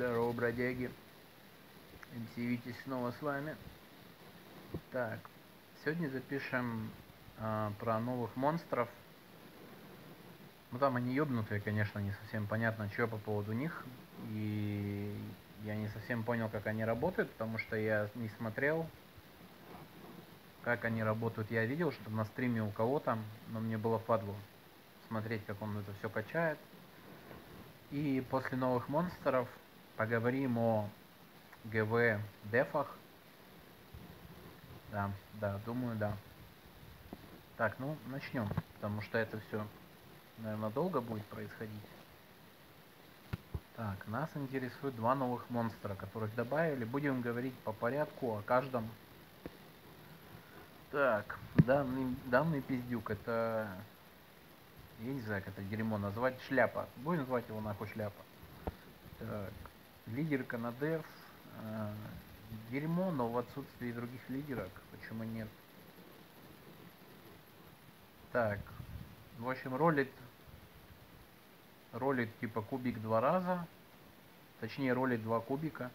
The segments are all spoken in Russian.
Здорово, бродяги. МС Витязь снова с вами. Так, сегодня запишем э, про новых монстров. Ну там они ёбнутые, конечно, не совсем понятно, что по поводу них. И я не совсем понял, как они работают, потому что я не смотрел, как они работают. Я видел, что на стриме у кого-то, но мне было впадло смотреть, как он это все качает. И после новых монстров поговорим о ГВ дефах. Да, да, думаю, да. Так, ну, начнем, потому что это все, наверное, долго будет происходить. Так, нас интересуют два новых монстра, которых добавили. Будем говорить по порядку о каждом. Так, данный, данный пиздюк, это... Я не знаю, как это дерьмо назвать. Шляпа. Будем называть его нахуй шляпа. Так, лидерка на деф. Э, дерьмо, но в отсутствии других лидерок. Почему нет? Так, в общем, ролит ролит типа кубик два раза. Точнее, ролит два кубика.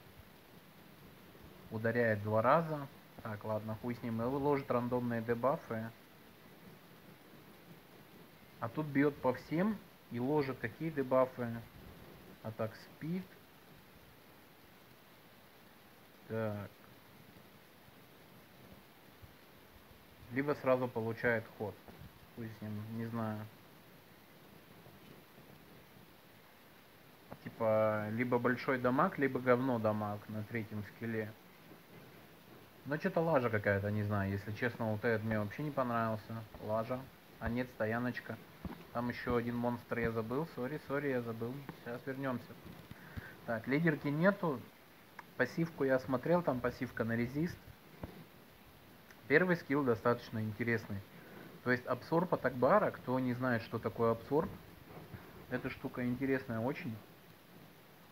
Ударяет два раза. Так, ладно, хуй с ним. И ложит рандомные дебафы. А тут бьет по всем и ложит какие дебафы. А так, спид. Так. Либо сразу получает ход. Хуй с ним, не знаю. Типа, либо большой дамаг, либо говно дамаг на третьем скилле. Но что-то лажа какая-то, не знаю. Если честно, вот этот мне вообще не понравился. Лажа. А нет, стояночка. Там еще один монстр я забыл. Sorry, sorry, я забыл. Сейчас вернемся. Так, лидерки нету. Пассивку я смотрел, там пассивка на resist. Первый skill достаточно интересный. То есть absorb от Акбара, кто не знает, что такое absorb, эта штука интересная очень.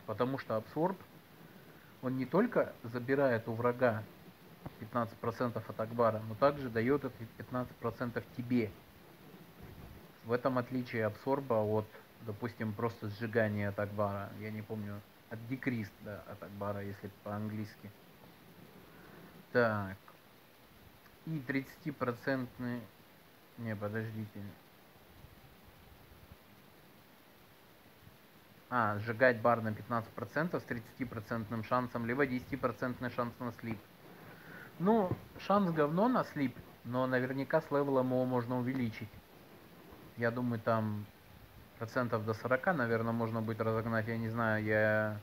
Потому что абсорб, он не только забирает у врага 15% от Акбара, но также дает эти 15% тебе. В этом отличие абсорба от, допустим, просто сжигания от Акбара. Я не помню, от декрист, да, от Акбара, если по-английски. Так. И 30% не, подождите. А, сжигать бар на 15% с 30% шансом, либо 10% шанс на слип. Ну, шанс говно на слип, но наверняка с левелом его можно увеличить. Я думаю, там процентов до 40, наверное, можно будет разогнать. Я не знаю, я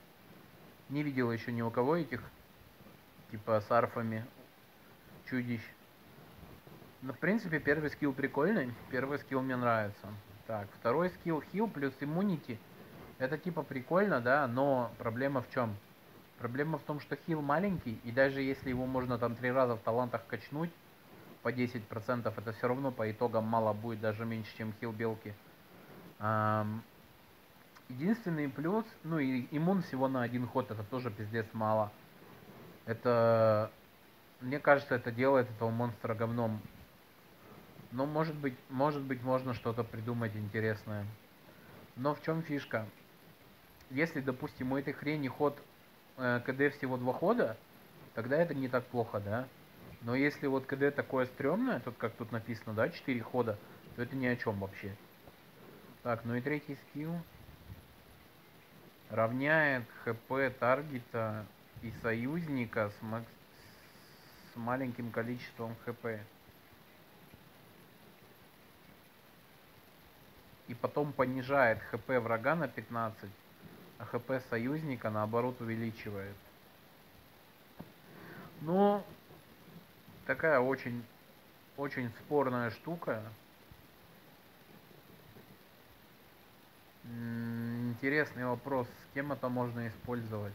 не видел еще ни у кого этих, типа с арфами чудищ. Но, в принципе, первый скилл прикольный. Первый скилл мне нравится. Так, второй скилл хил плюс иммунити. Это типа прикольно, да, но проблема в чем? Проблема в том, что хил маленький, и даже если его можно там три раза в талантах качнуть по 10%, это все равно по итогам мало будет, даже меньше, чем хил белки. Единственный плюс, ну и иммун всего на один ход, это тоже пиздец мало. Это, мне кажется, это делает этого монстра говном. Но может быть, может быть, можно что-то придумать интересное. Но в чем фишка? Если, допустим, у этой хрени ход э, КД всего два хода, тогда это не так плохо, да? Но если вот КД такое стрёмное, тут как тут написано, да, 4 хода, то это ни о чем вообще. Так, ну и третий скилл. Равняет ХП таргета и союзника с, макс... с маленьким количеством ХП. И потом понижает ХП врага на 15 а хп союзника наоборот увеличивает. Ну, такая очень, очень спорная штука. Интересный вопрос, с кем это можно использовать?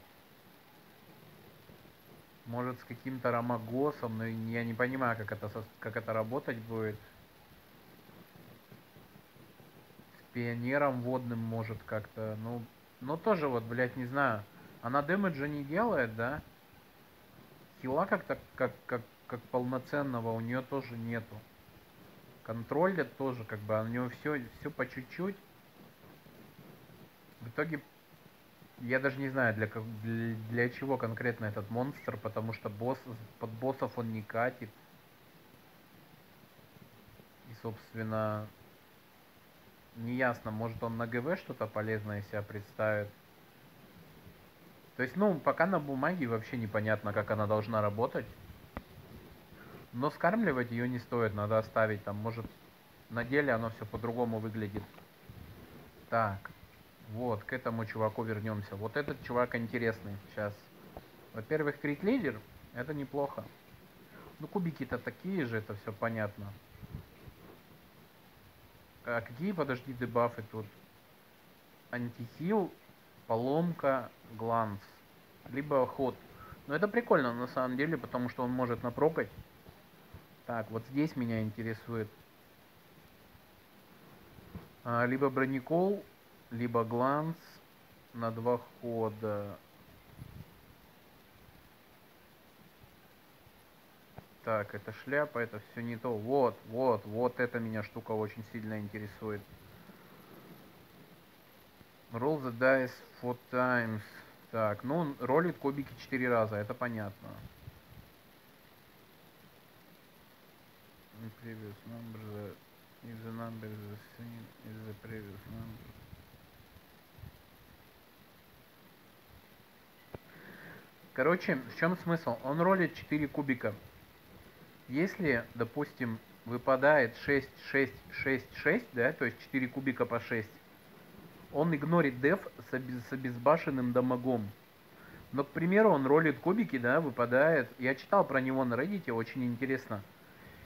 Может с каким-то ромагосом, но я не понимаю, как это, как это работать будет. С пионером водным может как-то, ну, но тоже вот, блядь, не знаю. Она дэмэджа не делает, да? Хила как-то, как, как, как полноценного у нее тоже нету. Контроля тоже, как бы, у нее все, все по чуть-чуть. В итоге Я даже не знаю, для, для, чего конкретно этот монстр, потому что босс, под боссов он не катит. И, собственно, неясно, может он на ГВ что-то полезное себя представит. То есть, ну, пока на бумаге вообще непонятно, как она должна работать. Но скармливать ее не стоит, надо оставить там, может, на деле оно все по-другому выглядит. Так, вот, к этому чуваку вернемся. Вот этот чувак интересный сейчас. Во-первых, крит лидер, это неплохо. Ну, кубики-то такие же, это все понятно. А какие, подожди, дебафы тут? Антихил, поломка, гланс. Либо ход. Но это прикольно на самом деле, потому что он может напрокать. Так, вот здесь меня интересует. А, либо броникол, либо гланс на два хода. Так, это шляпа, это все не то. Вот, вот, вот эта меня штука очень сильно интересует. Roll the dice four times. Так, ну ролит кубики 4 раза, это понятно. Previous number, the, if the number is the same as the previous number. Короче, в чем смысл? Он ролит 4 кубика. Если, допустим, выпадает 6, 6, 6, 6, да, то есть 4 кубика по 6, он игнорит деф с, обез, с обезбашенным дамагом. Но, к примеру, он ролит кубики, да, выпадает. Я читал про него на Reddit, очень интересно.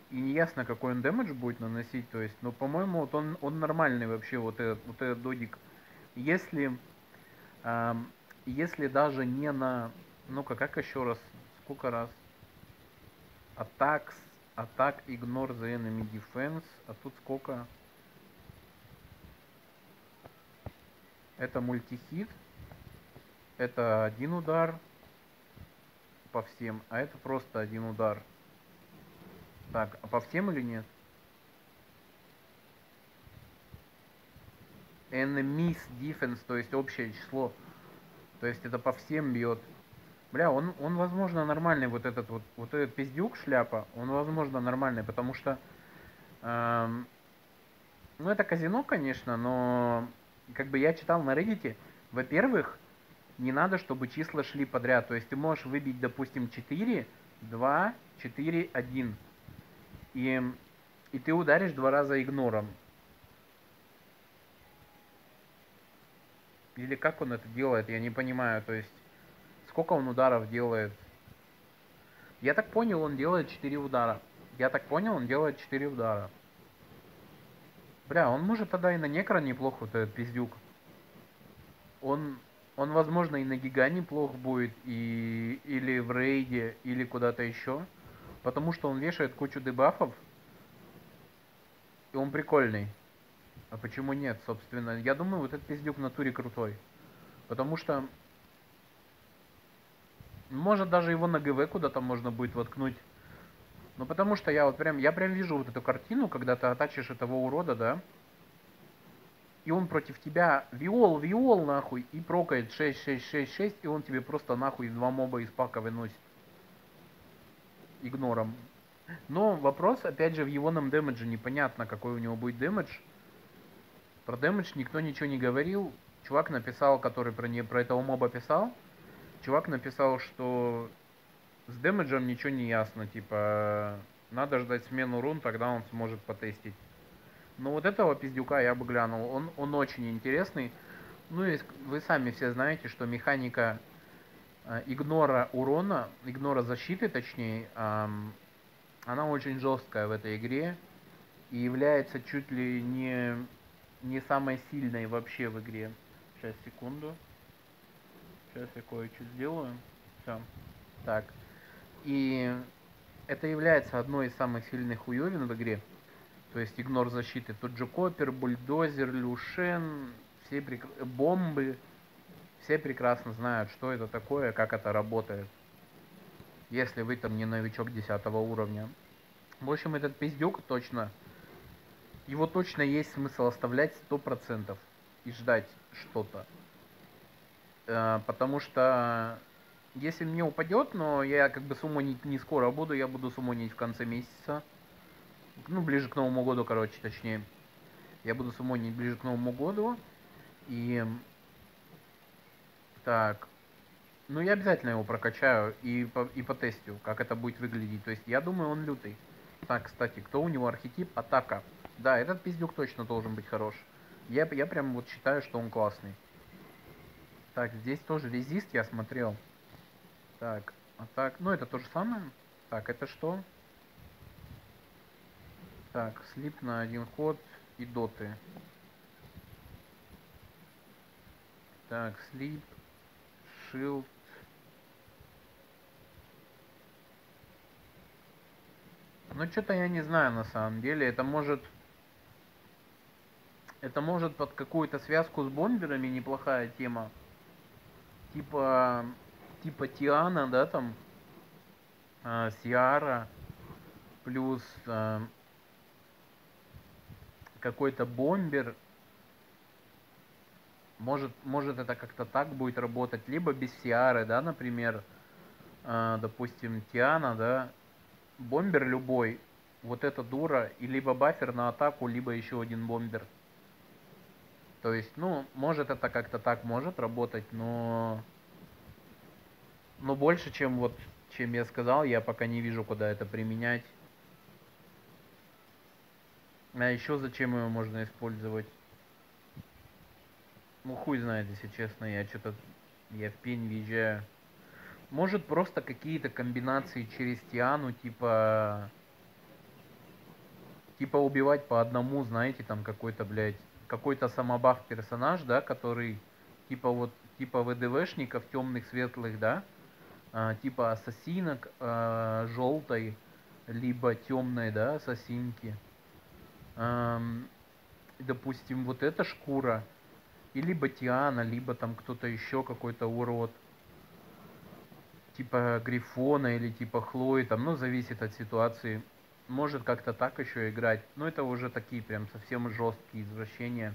И не ясно, какой он дэмэдж будет наносить. То есть, ну, по-моему, вот он, он нормальный вообще, вот этот, вот этот додик. Если, эм, если даже не на... Ну-ка, как еще раз? Сколько раз? Attacks, attack, ignore the enemy defense. А тут сколько? Это мультихит. Это один удар по всем, а это просто один удар. Так, а по всем или нет? Enemies defense, то есть общее число. То есть это по всем бьет. Бля, он, он возможно нормальный, вот этот вот, вот этот пиздюк шляпа, он возможно нормальный, потому что, эм, ну это казино, конечно, но как бы я читал на Reddit, во-первых, не надо, чтобы числа шли подряд, то есть ты можешь выбить, допустим, 4, 2, 4, 1, и, и ты ударишь два раза игнором. Или как он это делает, я не понимаю, то есть Сколько он ударов делает? Я так понял, он делает 4 удара. Я так понял, он делает 4 удара. Бля, он может тогда и на некро неплохо, вот этот пиздюк. Он, он возможно, и на гига неплох будет, и, или в рейде, или куда-то еще. Потому что он вешает кучу дебафов. И он прикольный. А почему нет, собственно? Я думаю, вот этот пиздюк в натуре крутой. Потому что может даже его на ГВ куда-то можно будет воткнуть. Ну потому что я вот прям, я прям вижу вот эту картину, когда ты атачишь этого урода, да? И он против тебя виол, виол нахуй, и прокает 6, 6, 6, 6, и он тебе просто нахуй два моба из пака выносит. Игнором. Но вопрос, опять же, в его нам дэмэдже непонятно, какой у него будет дэмэдж. Про дэмэдж никто ничего не говорил. Чувак написал, который про, не, про этого моба писал, чувак написал, что с дэмэджем ничего не ясно, типа, надо ждать смену рун, тогда он сможет потестить. Но вот этого пиздюка я бы глянул, он, он очень интересный. Ну и вы сами все знаете, что механика э, игнора урона, игнора защиты точнее, э, она очень жесткая в этой игре и является чуть ли не, не самой сильной вообще в игре. Сейчас, секунду. Сейчас я кое-что сделаю. Все. Так. И это является одной из самых сильных уёвин в игре. То есть игнор защиты. Тот же Копер, Бульдозер, Люшен, все прек... бомбы. Все прекрасно знают, что это такое, как это работает. Если вы там не новичок 10 уровня. В общем, этот пиздюк точно... Его точно есть смысл оставлять 100% и ждать что-то потому что если мне упадет, но я как бы суммонить не скоро буду, я буду суммонить в конце месяца. Ну, ближе к Новому году, короче, точнее. Я буду суммонить ближе к Новому году. И... Так. Ну, я обязательно его прокачаю и, по, и потестю, как это будет выглядеть. То есть, я думаю, он лютый. Так, кстати, кто у него архетип? Атака. Да, этот пиздюк точно должен быть хорош. Я, я прям вот считаю, что он классный. Так, здесь тоже резист я смотрел. Так, а так, ну это то же самое. Так, это что? Так, слип на один ход и доты. Так, слип, шилд. Ну, что-то я не знаю на самом деле. Это может... Это может под какую-то связку с бомберами неплохая тема. Типа... Типа Тиана, да, там? Э, Сиара. Плюс... Э, какой-то бомбер. Может, может это как-то так будет работать. Либо без Сиары, да, например. Э, допустим, Тиана, да. Бомбер любой. Вот эта дура. И либо бафер на атаку, либо еще один бомбер. То есть, ну, может это как-то так может работать, но... Но больше, чем вот, чем я сказал, я пока не вижу, куда это применять. А еще зачем его можно использовать? Ну, хуй знает, если честно, я что-то... Я в пень въезжаю. Может, просто какие-то комбинации через Тиану, типа... Типа убивать по одному, знаете, там какой-то, блядь, какой-то самобаф персонаж, да, который типа вот типа ВДВшников темных, светлых, да, а, типа ассасинок а, желтой, либо темной, да, ассасинки. А, допустим, вот эта шкура, и либо Тиана, либо там кто-то еще какой-то урод, типа Грифона или типа Хлои, там, ну, зависит от ситуации может как-то так еще играть. Но это уже такие прям совсем жесткие извращения.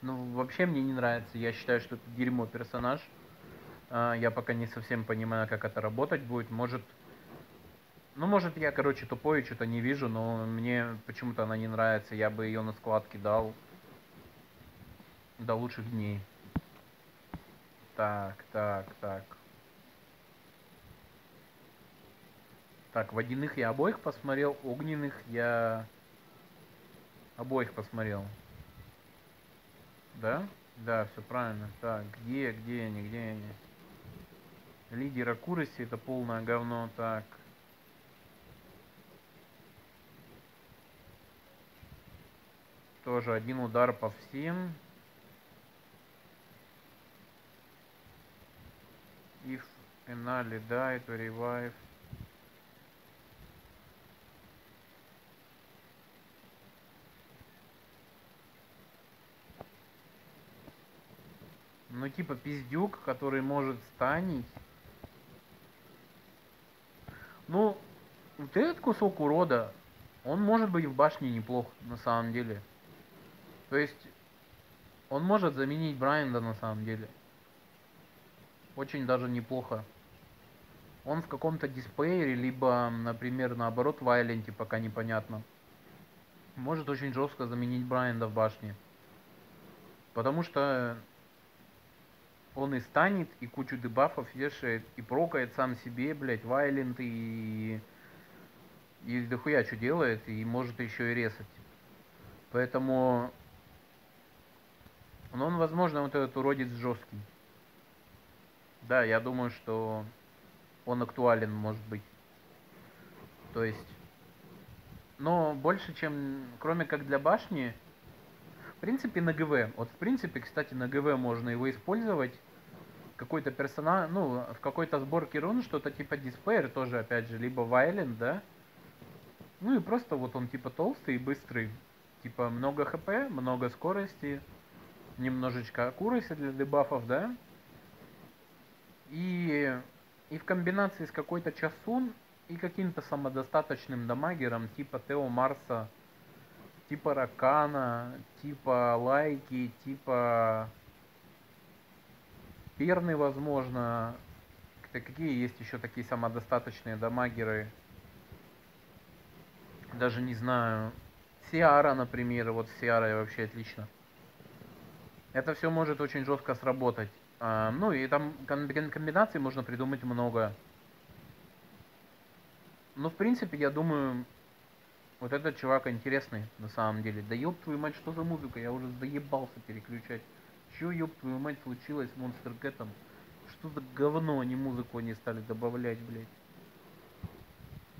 Ну, вообще мне не нравится. Я считаю, что это дерьмо персонаж. А, я пока не совсем понимаю, как это работать будет. Может... Ну, может, я, короче, тупой, что-то не вижу, но мне почему-то она не нравится. Я бы ее на складке дал до лучших дней. Так, так, так. Так, водяных я обоих посмотрел, огненных я обоих посмотрел. Да? Да, все правильно. Так, где, где они, где они? Лидер Акураси это полное говно. Так. Тоже один удар по всем. If Enali die to revive. Ну, типа пиздюк, который может станить. Ну, вот этот кусок урода, он может быть в башне неплох, на самом деле. То есть, он может заменить Брайанда, на самом деле. Очень даже неплохо. Он в каком-то дисплее, либо, например, наоборот, в Айленте, пока непонятно. Может очень жестко заменить Брайанда в башне. Потому что он и станет, и кучу дебафов вешает, и прокает сам себе, блядь, вайлент, и... И дохуя что делает, и может еще и резать. Поэтому... Ну, он, возможно, вот этот уродец жесткий. Да, я думаю, что он актуален, может быть. То есть... Но больше, чем... Кроме как для башни, в принципе, на ГВ. Вот, в принципе, кстати, на ГВ можно его использовать. Какой-то персонаж, ну, в какой-то сборке рун, что-то типа дисплеер тоже, опять же, либо Вайлен, да? Ну и просто вот он типа толстый и быстрый. Типа много хп, много скорости, немножечко аккураси для дебафов, да? И, и в комбинации с какой-то часун и каким-то самодостаточным дамагером типа Тео Марса типа Ракана, типа Лайки, типа... Перны, возможно. Какие есть еще такие самодостаточные дамагеры? Даже не знаю. Сиара, например. Вот Сиара вообще отлично. Это все может очень жестко сработать. А, ну и там комбинаций можно придумать много. Но в принципе, я думаю, вот этот чувак интересный на самом деле. Да ёб твою мать, что за музыка? Я уже заебался переключать. Чё ёб твою мать случилось с Monster Cat? Что за говно они музыку не стали добавлять, блядь?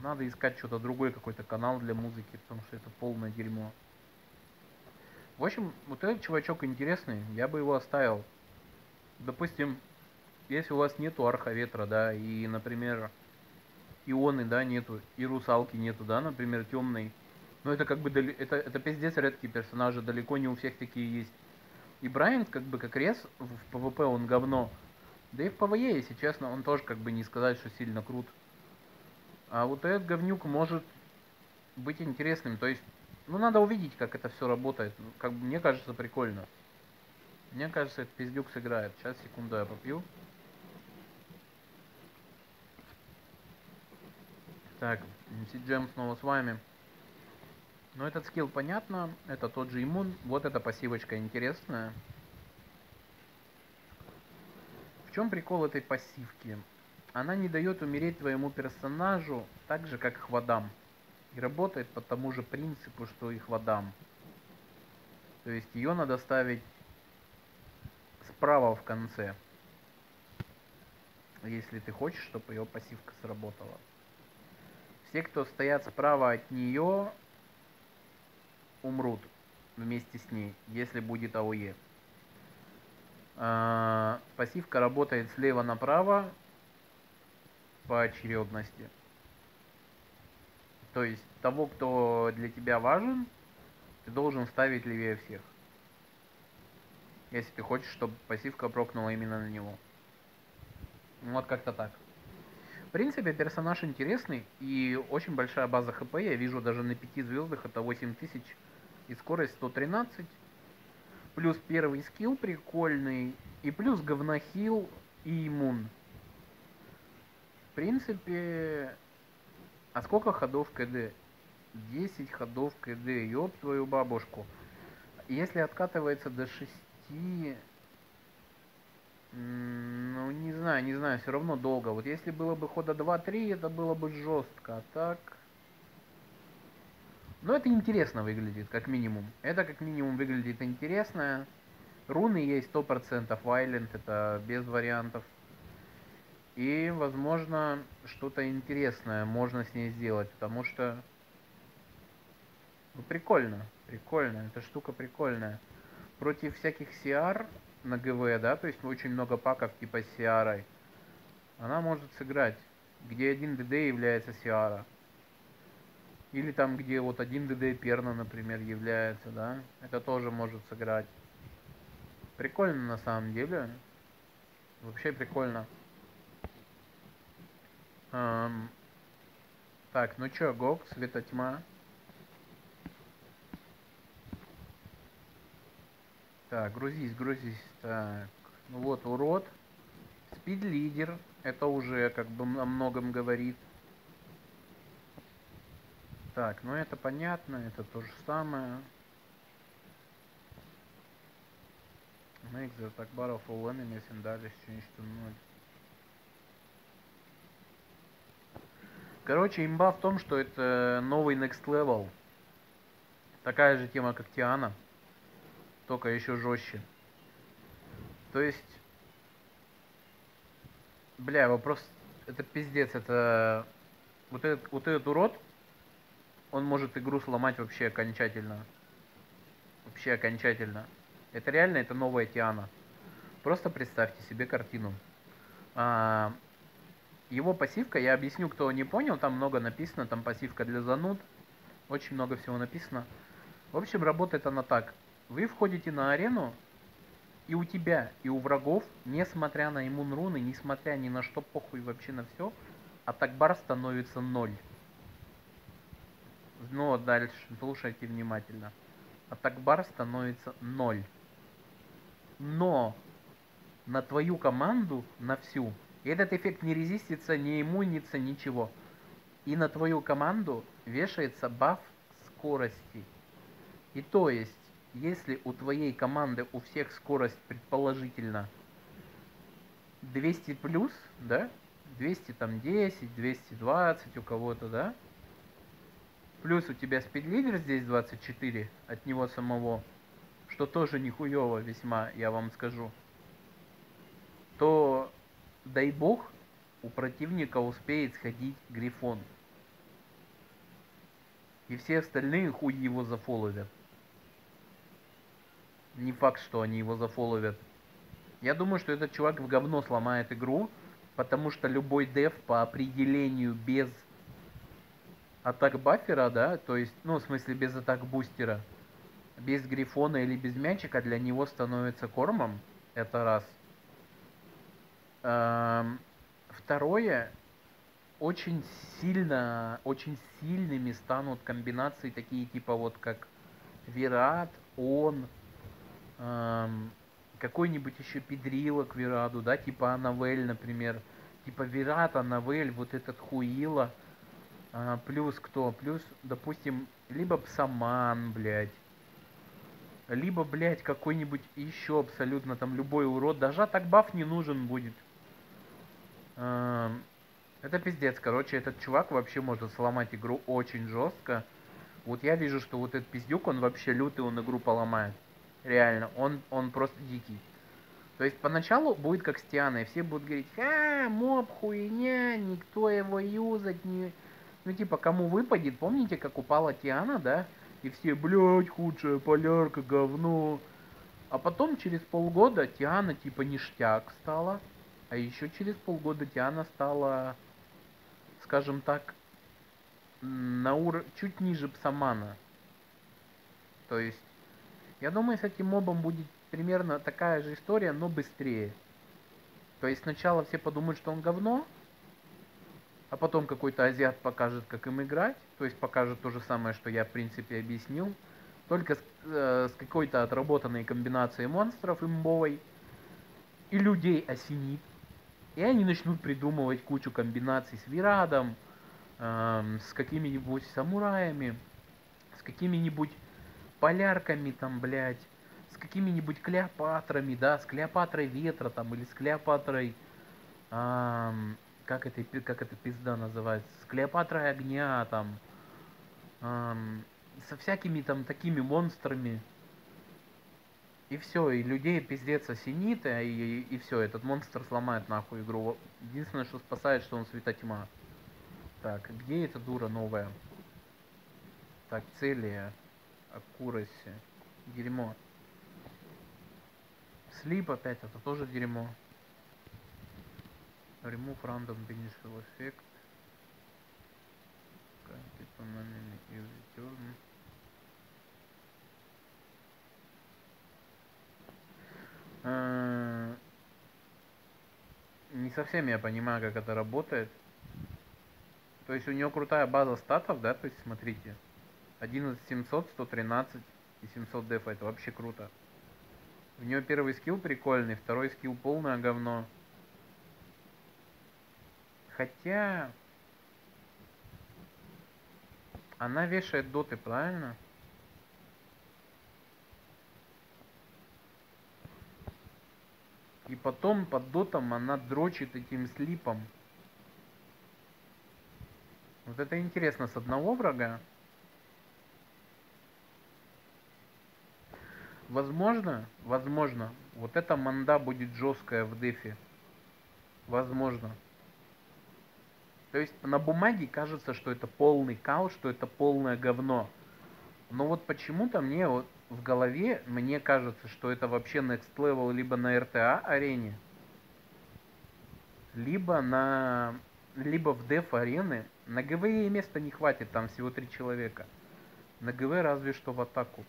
Надо искать что-то другой какой-то канал для музыки, потому что это полное дерьмо. В общем, вот этот чувачок интересный, я бы его оставил. Допустим, если у вас нету архаветра, да, и, например, ионы, да, нету, и русалки нету, да, например, темный. Но это как бы, это, это пиздец редкие персонажи, далеко не у всех такие есть. И Брайан, как бы, как рез в PvP, он говно. Да и в PvE, если честно, он тоже, как бы, не сказать, что сильно крут. А вот этот говнюк может быть интересным. То есть, ну, надо увидеть, как это все работает. Ну, как бы, мне кажется, прикольно. Мне кажется, этот пиздюк сыграет. Сейчас, секунду, я попью. Так, MC Джем снова с вами. Ну, этот скилл понятно. Это тот же иммун. Вот эта пассивочка интересная. В чем прикол этой пассивки? Она не дает умереть твоему персонажу так же, как хвадам. И работает по тому же принципу, что и хвадам. То есть ее надо ставить справа в конце. Если ты хочешь, чтобы ее пассивка сработала. Все, кто стоят справа от нее, умрут вместе с ней, если будет АОЕ. А, пассивка работает слева направо по очередности. То есть того, кто для тебя важен, ты должен ставить левее всех. Если ты хочешь, чтобы пассивка прокнула именно на него. Вот как-то так. В принципе, персонаж интересный и очень большая база хп. Я вижу даже на 5 звездах это 8000 и скорость 113. Плюс первый скилл прикольный. И плюс говнохил и иммун. В принципе... А сколько ходов КД? 10 ходов КД. Ёб твою бабушку. Если откатывается до 6 ну, не знаю, не знаю, все равно долго. Вот если было бы хода 2-3, это было бы жестко. А так... Но это интересно выглядит, как минимум. Это как минимум выглядит интересно. Руны есть 100%, Вайленд это без вариантов. И, возможно, что-то интересное можно с ней сделать, потому что... Ну, прикольно, прикольно, эта штука прикольная. Против всяких CR на ГВ, да, то есть очень много паков типа Сиарой, она может сыграть, где один ДД является Сиара. Или там, где вот один ДД Перна, например, является, да, это тоже может сыграть. Прикольно на самом деле. Вообще прикольно. Эм, так, ну чё, Гог, Светотьма. Так, грузись, грузись. Так, ну вот урод. Спид-лидер. Это уже как бы о многом говорит. Так, ну это понятно, это то же самое. Make the attack bar of all enemies and damage change to 0. Короче, имба в том, что это новый next level. Такая же тема, как Тиана только еще жестче. То есть, бля, вопрос, это пиздец, это вот этот, вот этот урод, он может игру сломать вообще окончательно. Вообще окончательно. Это реально, это новая Тиана. Просто представьте себе картину. А, его пассивка, я объясню, кто не понял, там много написано, там пассивка для зануд. Очень много всего написано. В общем, работает она так. Вы входите на арену, и у тебя, и у врагов, несмотря на иммун руны, несмотря ни на что, похуй вообще на все, атакбар становится ноль. Ну, а дальше, слушайте внимательно. Атакбар становится ноль. Но на твою команду, на всю. Этот эффект не резистится, не иммунится, ничего. И на твою команду вешается баф скорости. И то есть, если у твоей команды у всех скорость предположительно 200 плюс, да, 200 там 10, 220 у кого-то, да, плюс у тебя спидлидер здесь 24 от него самого, что тоже нихуево весьма, я вам скажу, то дай бог у противника успеет сходить Грифон. И все остальные хуй его зафоловят. Не факт, что они его зафоловят. Я думаю, что этот чувак в говно сломает игру, потому что любой деф по определению без атак баффера, да, то есть, ну, в смысле без атак бустера, без грифона или без мячика для него становится кормом. Это раз. Эм, второе, очень сильно, очень сильными станут комбинации такие типа вот как Вират, он, какой-нибудь еще Педрила к Вираду, да, типа Анавель, например. Типа Вират, Анавель, вот этот Хуила. А, плюс кто? Плюс, допустим, либо Псаман, блядь. Либо, блядь, какой-нибудь еще абсолютно там любой урод. Даже так баф не нужен будет. Это пиздец, короче, этот чувак вообще может сломать игру очень жестко. Вот я вижу, что вот этот пиздюк, он вообще лютый, он игру поломает. Реально, он, он просто дикий. То есть поначалу будет как с Тианой, все будут говорить, а, моб хуйня, никто его юзать не... Ну типа, кому выпадет, помните, как упала Тиана, да? И все, блядь, худшая полярка, говно. А потом через полгода Тиана типа ништяк стала. А еще через полгода Тиана стала скажем так, на ур... чуть ниже Псамана. То есть, я думаю, с этим мобом будет примерно такая же история, но быстрее. То есть сначала все подумают, что он говно, а потом какой-то азиат покажет, как им играть, то есть покажет то же самое, что я в принципе объяснил, только с, э, с какой-то отработанной комбинацией монстров имбовой, и людей осенит, и они начнут придумывать кучу комбинаций с Вирадом, э, с какими-нибудь самураями, с какими-нибудь полярками там, блядь, с какими-нибудь Клеопатрами, да, с Клеопатрой ветра там, или с Клеопатрой, э, как это, как это пизда называется, с Клеопатрой огня там, э, со всякими там такими монстрами, и все, и людей пиздец осенит, и, и, и все, этот монстр сломает нахуй игру. Единственное, что спасает, что он света тьма. Так, где эта дура новая? Так, цели, аккураси, дерьмо. Слип опять, это тоже дерьмо. Remove random beneficial effect. Типа, return. Э, не совсем я понимаю, как это работает. То есть у нее крутая база статов, да, то есть смотрите. 11700, 113 и 700 дефа, это вообще круто. У нее первый скилл прикольный, второй скилл полное говно. Хотя... Она вешает доты, правильно? И потом под дотом она дрочит этим слипом. Вот это интересно, с одного врага. Возможно, возможно, вот эта манда будет жесткая в дефе. Возможно. То есть на бумаге кажется, что это полный кал, что это полное говно. Но вот почему-то мне вот в голове, мне кажется, что это вообще next level либо на RTA арене, либо на либо в деф арены. На ГВ места не хватит, там всего три человека. На ГВ разве что в атаку.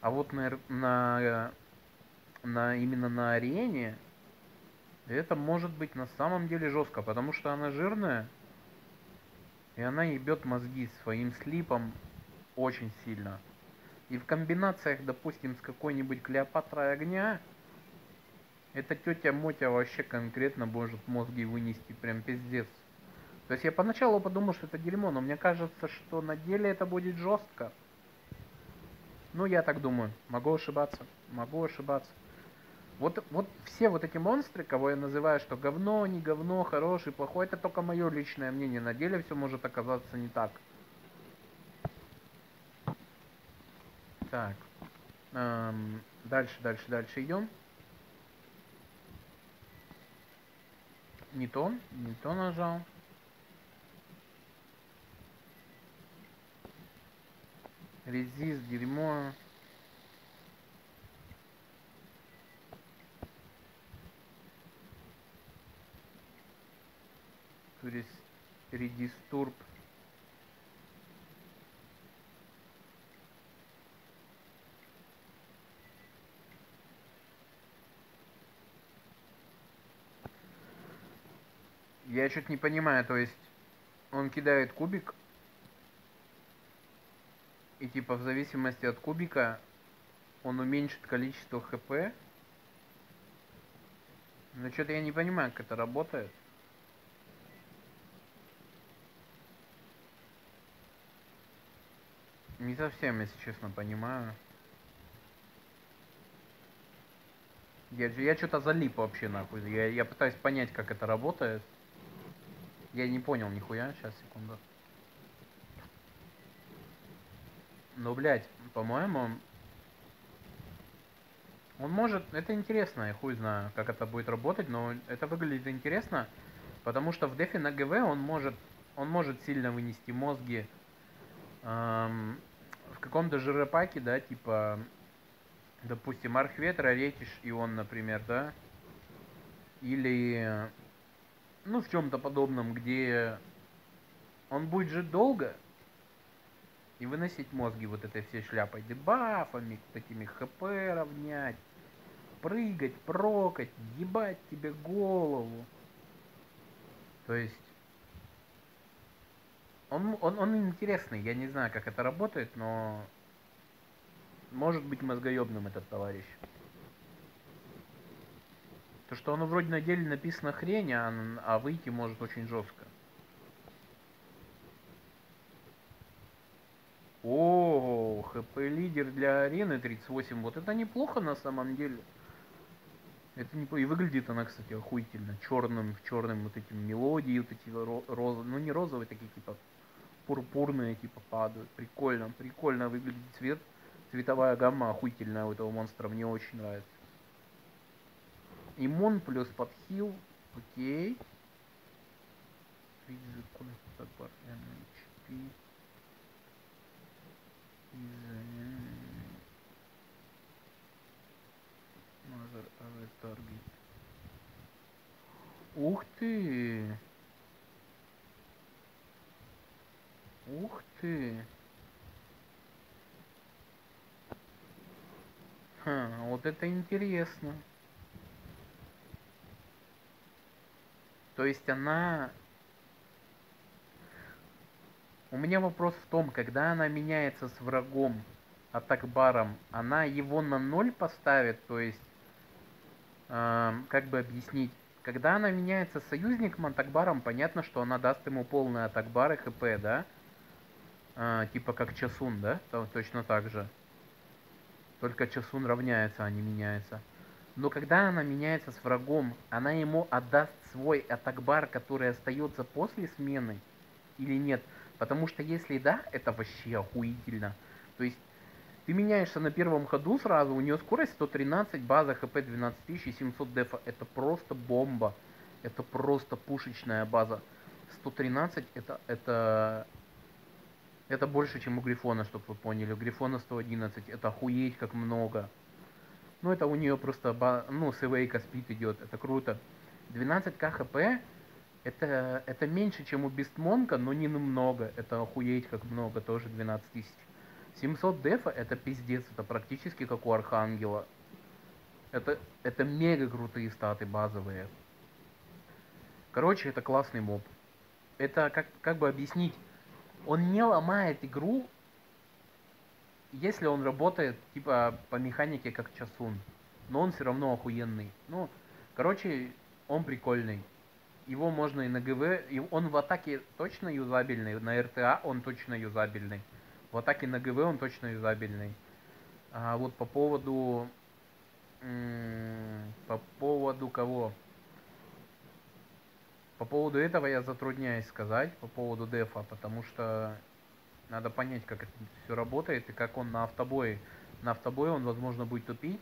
А вот на, на, на именно на арене это может быть на самом деле жестко, потому что она жирная, и она ебет мозги своим слипом очень сильно. И в комбинациях, допустим, с какой-нибудь Клеопатрой огня, Эта тетя Мотя вообще конкретно может мозги вынести, прям пиздец. То есть я поначалу подумал, что это дерьмо, но мне кажется, что на деле это будет жестко. Ну, я так думаю. Могу ошибаться. Могу ошибаться. Вот, вот все вот эти монстры, кого я называю, что говно, не говно, хороший, плохой, это только мое личное мнение. На деле все может оказаться не так. Так. Эм, дальше, дальше, дальше идем. Не то, не то нажал. Резист, дерьмо. То есть редистурб. Я что-то не понимаю, то есть он кидает кубик, и типа в зависимости от кубика он уменьшит количество хп. Но что-то я не понимаю, как это работает. Не совсем, если честно, понимаю. Я, я что-то залип вообще нахуй. Я, я пытаюсь понять, как это работает. Я не понял нихуя. Сейчас, секунду. Ну, блядь, по-моему... Он может... Это интересно, я хуй знаю, как это будет работать, но это выглядит интересно, потому что в дефе на ГВ он может... Он может сильно вынести мозги эм, в каком-то жиропаке, да, типа... Допустим, Арх Ветра, и он, например, да? Или... Ну, в чем-то подобном, где он будет жить долго, и выносить мозги вот этой всей шляпой, дебафами, такими хп равнять, прыгать, прокать, ебать тебе голову. То есть он, он, он интересный, я не знаю, как это работает, но может быть мозгоебным этот товарищ. То, что оно вроде на деле написано хрень, а, а выйти может очень жестко. О, хп лидер для арены 38. Вот это неплохо на самом деле. Это не и выглядит она, кстати, охуительно. Черным, черным вот этим мелодии, вот эти розы, ну не розовые, такие типа пурпурные типа падают. Прикольно, прикольно выглядит цвет. Цветовая гамма охуительная у этого монстра, мне очень нравится. Иммун плюс подхил, окей. Physical support HP Of target. Ух ты! Ух ты! Ха, вот это интересно. То есть она у меня вопрос в том, когда она меняется с врагом, атакбаром, она его на ноль поставит, то есть, э, как бы объяснить, когда она меняется с союзником атакбаром, понятно, что она даст ему полный атакбар и хп, да? Э, типа как Часун, да? То, точно так же. Только Часун равняется, а не меняется. Но когда она меняется с врагом, она ему отдаст свой атакбар, который остается после смены, или нет? Потому что если да, это вообще охуительно. То есть ты меняешься на первом ходу сразу, у нее скорость 113, база хп 12700 дефа. Это просто бомба. Это просто пушечная база. 113 это, это, это больше, чем у Грифона, чтобы вы поняли. У Грифона 111, это охуеть как много. Ну это у нее просто, ну, с эвейка спит идет, это круто. 12к хп, это, это меньше, чем у Бестмонка, но не намного. Это охуеть как много, тоже 12 тысяч. 700 дефа это пиздец, это практически как у Архангела. Это, это мега крутые статы базовые. Короче, это классный моб. Это как, как бы объяснить. Он не ломает игру, если он работает типа по механике как Часун. Но он все равно охуенный. Ну, Короче, он прикольный. Его можно и на ГВ, и он в атаке точно юзабельный, на РТА он точно юзабельный. В атаке на ГВ он точно юзабельный. А вот по поводу... По поводу кого? По поводу этого я затрудняюсь сказать, по поводу дефа, потому что надо понять, как это все работает и как он на автобое. На автобое он, возможно, будет тупить.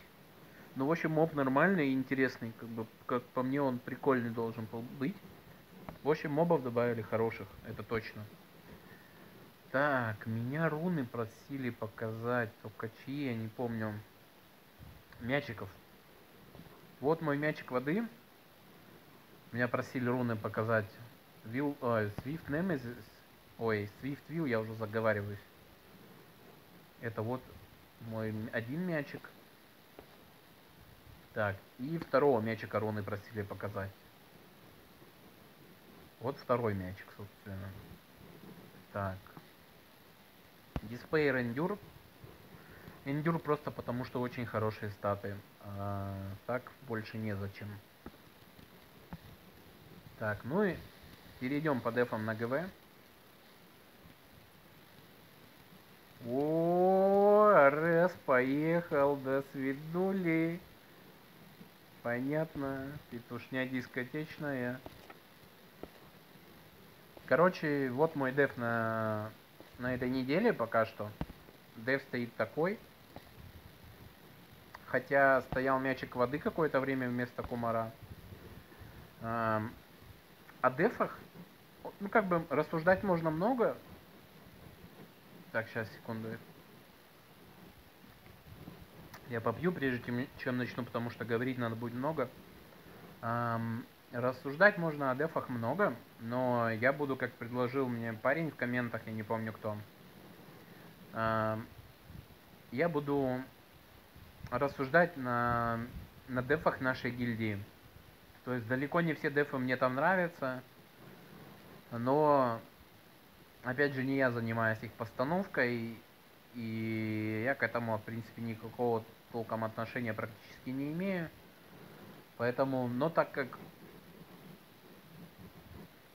Ну, в общем, моб нормальный и интересный, как бы, как по мне, он прикольный должен быть. В общем, мобов добавили хороших, это точно. Так, меня руны просили показать, только чьи, я не помню. Мячиков. Вот мой мячик воды. Меня просили руны показать. Вил, ой, Swift Nemesis. Ой, Swift View, я уже заговариваюсь. Это вот мой один мячик. Так, и второго мячика руны просили показать. Вот второй мячик, собственно. Так. Display Endure. Endure просто потому, что очень хорошие статы. А, так больше незачем. Так, ну и перейдем по дефам на ГВ. О, Арес поехал, до свидули. Понятно, петушня дискотечная. Короче, вот мой деф на, на этой неделе пока что. Деф стоит такой. Хотя стоял мячик воды какое-то время вместо кумара. о дефах, ну как бы рассуждать можно много. Так, сейчас, секунду. Я попью, прежде чем начну, потому что говорить надо будет много. Эм, рассуждать можно о дефах много, но я буду, как предложил мне парень в комментах, я не помню кто. Эм, я буду рассуждать на, на дефах нашей гильдии. То есть далеко не все дефы мне там нравятся, но опять же не я занимаюсь их постановкой, и я к этому, в принципе, никакого толком отношения практически не имею. Поэтому, но так как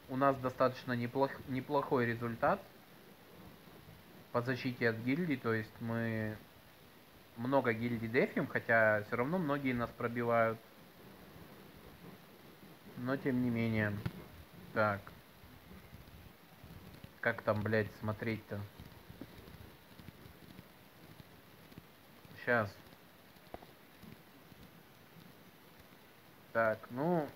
у нас достаточно неплох, неплохой результат по защите от гильдий, то есть мы много гильдий дефим, хотя все равно многие нас пробивают. Но тем не менее. Так. Как там, блядь, смотреть-то? Сейчас. Так, ну...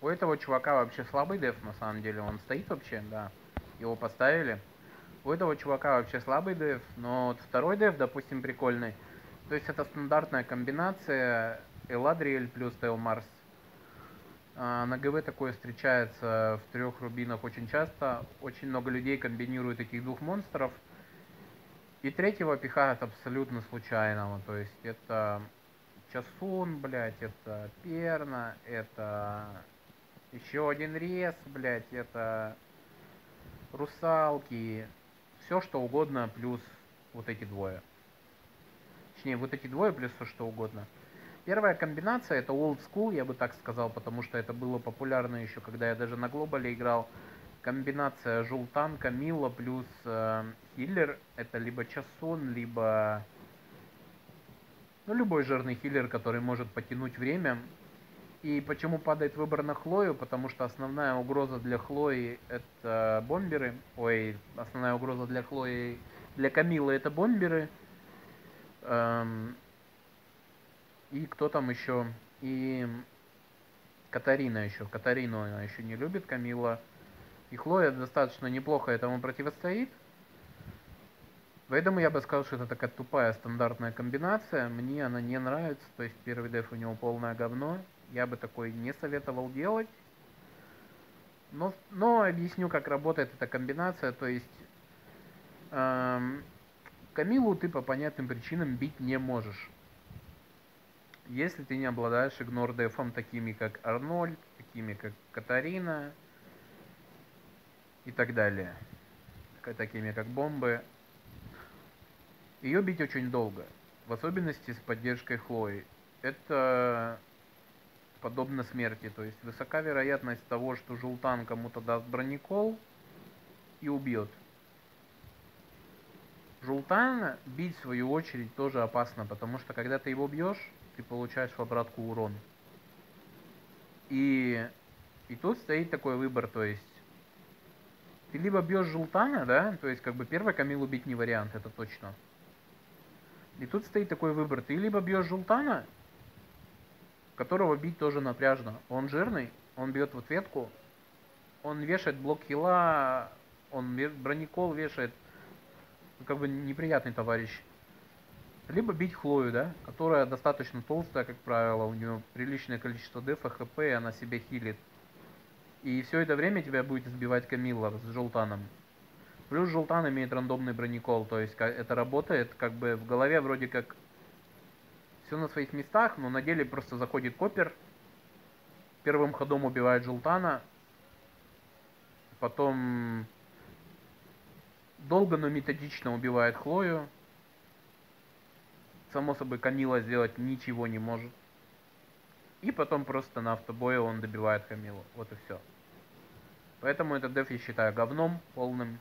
У этого чувака вообще слабый деф, на самом деле. Он стоит вообще, да. Его поставили. У этого чувака вообще слабый деф, но вот второй деф, допустим, прикольный. То есть это стандартная комбинация Эладриэль плюс Тейл Марс. А, на ГВ такое встречается в трех рубинах очень часто. Очень много людей комбинируют этих двух монстров. И третьего пихают абсолютно случайного. То есть это Часун, блядь, это Перна, это еще один рез, блядь, это русалки, все что угодно, плюс вот эти двое. Точнее, вот эти двое плюс все что угодно. Первая комбинация это old school, я бы так сказал, потому что это было популярно еще, когда я даже на глобале играл. Комбинация Жултан, Камила плюс э, хиллер. Это либо Часон, либо ну, любой жирный хиллер, который может потянуть время. И почему падает выбор на Хлою? Потому что основная угроза для Хлои это бомберы. Ой, основная угроза для Хлои, для Камилы это бомберы. Эм, и кто там еще? И Катарина еще. Катарину она еще не любит, Камила. И Хлоя достаточно неплохо этому противостоит. Поэтому я бы сказал, что это такая тупая стандартная комбинация. Мне она не нравится. То есть первый деф у него полное говно. Я бы такой не советовал делать. Но, но объясню, как работает эта комбинация. То есть эм, Камилу ты по понятным причинам бить не можешь. Если ты не обладаешь игнор дефом такими как Арнольд, такими как Катарина и так далее. Такими как бомбы. Ее бить очень долго, в особенности с поддержкой Хлои. Это подобно смерти. То есть высока вероятность того, что Жултан кому-то даст броникол и убьет. Жултана бить в свою очередь тоже опасно, потому что когда ты его бьешь, ты получаешь в обратку урон. И, и тут стоит такой выбор, то есть ты либо бьешь Жултана, да, то есть как бы первый Камил убить не вариант, это точно. И тут стоит такой выбор, ты либо бьешь Жултана, которого бить тоже напряжно. Он жирный, он бьет в ответку, он вешает блок хила, он броникол вешает, как бы неприятный товарищ. Либо бить Хлою, да, которая достаточно толстая, как правило, у нее приличное количество дефа, хп, и она себя хилит. И все это время тебя будет сбивать Камилла с Желтаном. Плюс Желтан имеет рандомный броникол, то есть это работает как бы в голове вроде как все на своих местах, но на деле просто заходит Копер, первым ходом убивает Желтана, потом долго, но методично убивает Хлою. Само собой, Камила сделать ничего не может. И потом просто на автобое он добивает Камилу. Вот и все. Поэтому этот деф я считаю говном полным.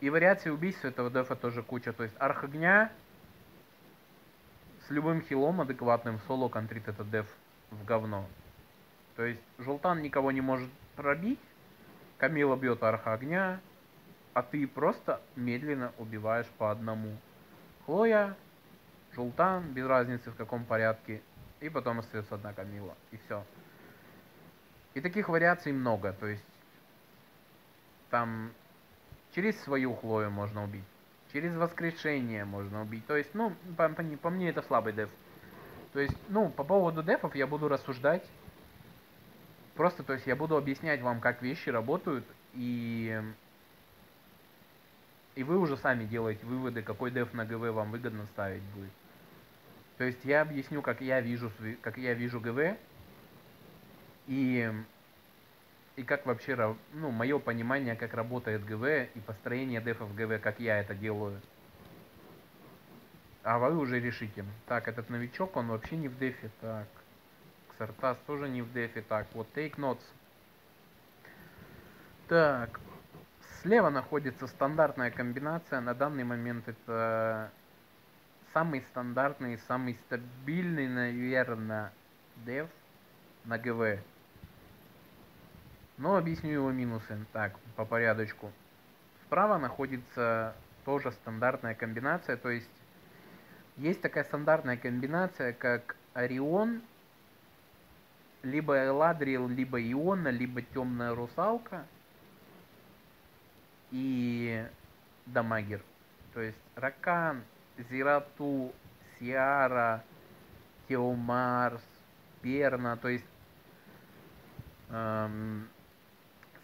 И вариаций убийств этого дефа тоже куча. То есть арх огня с любым хилом адекватным соло контрит этот деф в говно. То есть Жултан никого не может пробить, Камила бьет арха огня, а ты просто медленно убиваешь по одному. Хлоя, Жултан, без разницы в каком порядке, и потом остается одна Камила, и все. И таких вариаций много, то есть там через свою Хлою можно убить. Через воскрешение можно убить. То есть, ну, по, по, по мне это слабый деф. То есть, ну, по поводу дефов я буду рассуждать. Просто, то есть, я буду объяснять вам, как вещи работают. И, и вы уже сами делаете выводы, какой деф на ГВ вам выгодно ставить будет. То есть, я объясню, как я вижу, как я вижу ГВ. И и как вообще, ну, мое понимание, как работает ГВ и построение дефа в ГВ, как я это делаю. А вы уже решите. Так, этот новичок, он вообще не в дефе. Так, Ксартас тоже не в дефе. Так, вот take notes. Так, слева находится стандартная комбинация. На данный момент это самый стандартный, самый стабильный, наверное, деф на ГВ. Но объясню его минусы. Так, по порядочку. Справа находится тоже стандартная комбинация, то есть есть такая стандартная комбинация, как Орион, либо Эладриэл, либо Иона, либо Темная Русалка и Дамагер. То есть Ракан, Зирату, Сиара, Теомарс, Перна, то есть эм,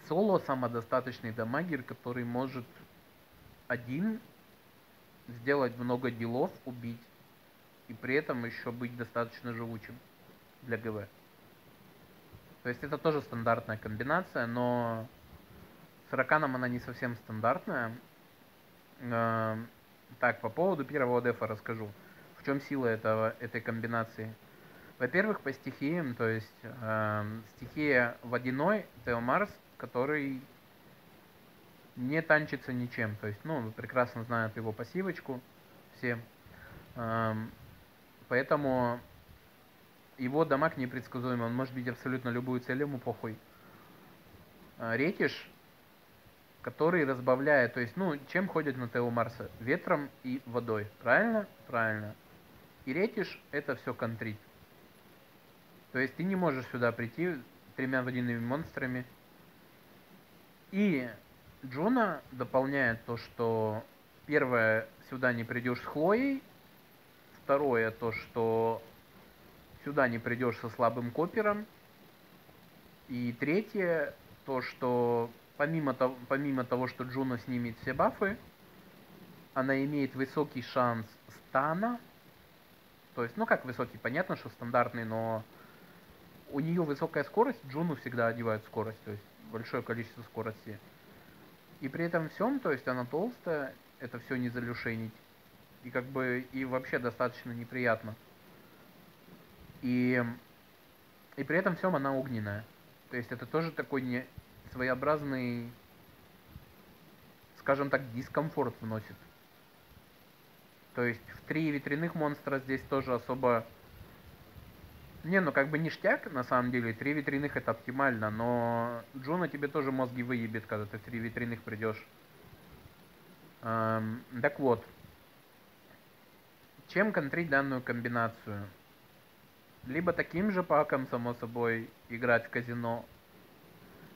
соло самодостаточный дамагер, который может один сделать много делов, убить, и при этом еще быть достаточно живучим для ГВ. То есть это тоже стандартная комбинация, но с Раканом она не совсем стандартная. Эм, так, по поводу первого дефа расскажу. В чем сила этого, этой комбинации? Во-первых, по стихиям, то есть э, стихия водяной, Теомарс, который не танчится ничем. То есть, ну, прекрасно знают его пассивочку все. Эм, поэтому его дамаг непредсказуемый. Он может бить абсолютно любую цель, ему похуй. Э, ретиш, который разбавляет, то есть, ну, чем ходят на Тео Марса? Ветром и водой. Правильно? Правильно. И ретиш это все контрит. То есть ты не можешь сюда прийти тремя водяными монстрами и Джона дополняет то, что первое, сюда не придешь с Хлоей, второе, то, что сюда не придешь со слабым копером, и третье, то, что помимо того, помимо того, что Джуна снимет все бафы, она имеет высокий шанс стана. То есть, ну как высокий, понятно, что стандартный, но у нее высокая скорость, Джуну всегда одевают скорость. То есть большое количество скорости. И при этом всем, то есть она толстая, это все не залюшенить. И как бы и вообще достаточно неприятно. И И при этом всем она огненная. То есть это тоже такой не своеобразный, скажем так, дискомфорт вносит. То есть в три ветряных монстра здесь тоже особо... Не, ну как бы ништяк, на самом деле, три ветряных это оптимально, но Джуна тебе тоже мозги выебет, когда ты в три ветряных придешь. Эм, так вот, чем контрить данную комбинацию? Либо таким же паком, само собой, играть в казино,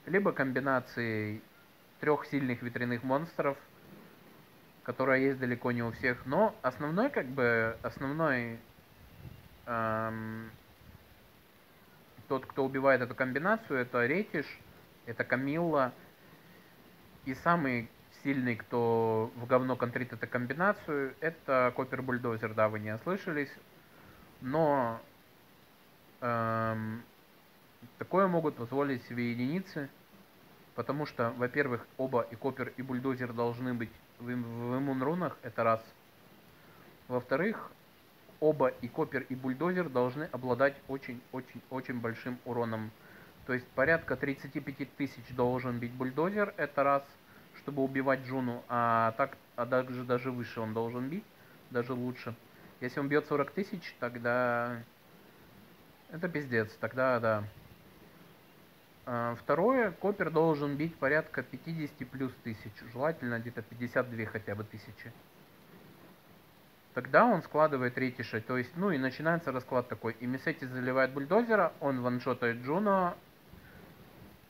либо комбинацией трех сильных ветряных монстров, которая есть далеко не у всех. Но основной, как бы, основной эм, тот, кто убивает эту комбинацию, это Ретиш, это Камилла. И самый сильный, кто в говно контрит эту комбинацию, это Копер Бульдозер, да, вы не ослышались. Но эм, такое могут позволить себе единицы, потому что, во-первых, оба и Копер, и Бульдозер должны быть в, в иммун-рунах, это раз. Во-вторых, оба и Копер, и Бульдозер должны обладать очень-очень-очень большим уроном. То есть порядка 35 тысяч должен быть Бульдозер, это раз – чтобы убивать Джуну, а так, а даже, даже выше он должен бить, даже лучше. Если он бьет 40 тысяч, тогда это пиздец, тогда да. А, второе, Копер должен бить порядка 50 плюс тысяч, желательно где-то 52 хотя бы тысячи. Тогда он складывает ретиши, то есть, ну и начинается расклад такой. И Мисети заливает бульдозера, он ваншотает Джуно.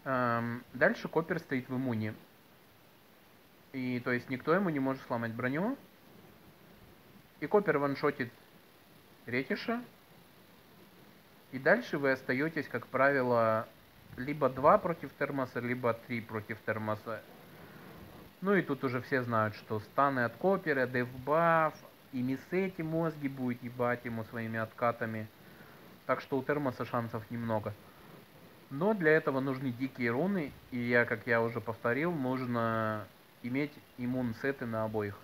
Эм, дальше Копер стоит в иммуне. И то есть никто ему не может сломать броню. И Копер ваншотит Ретиша. И дальше вы остаетесь, как правило, либо 2 против термоса, либо 3 против термоса. Ну и тут уже все знают, что станы от Копера, дефбаф, и Мисети мозги будет ебать ему своими откатами. Так что у термоса шансов немного. Но для этого нужны дикие руны, и я, как я уже повторил, нужно иметь иммун-сеты на обоих.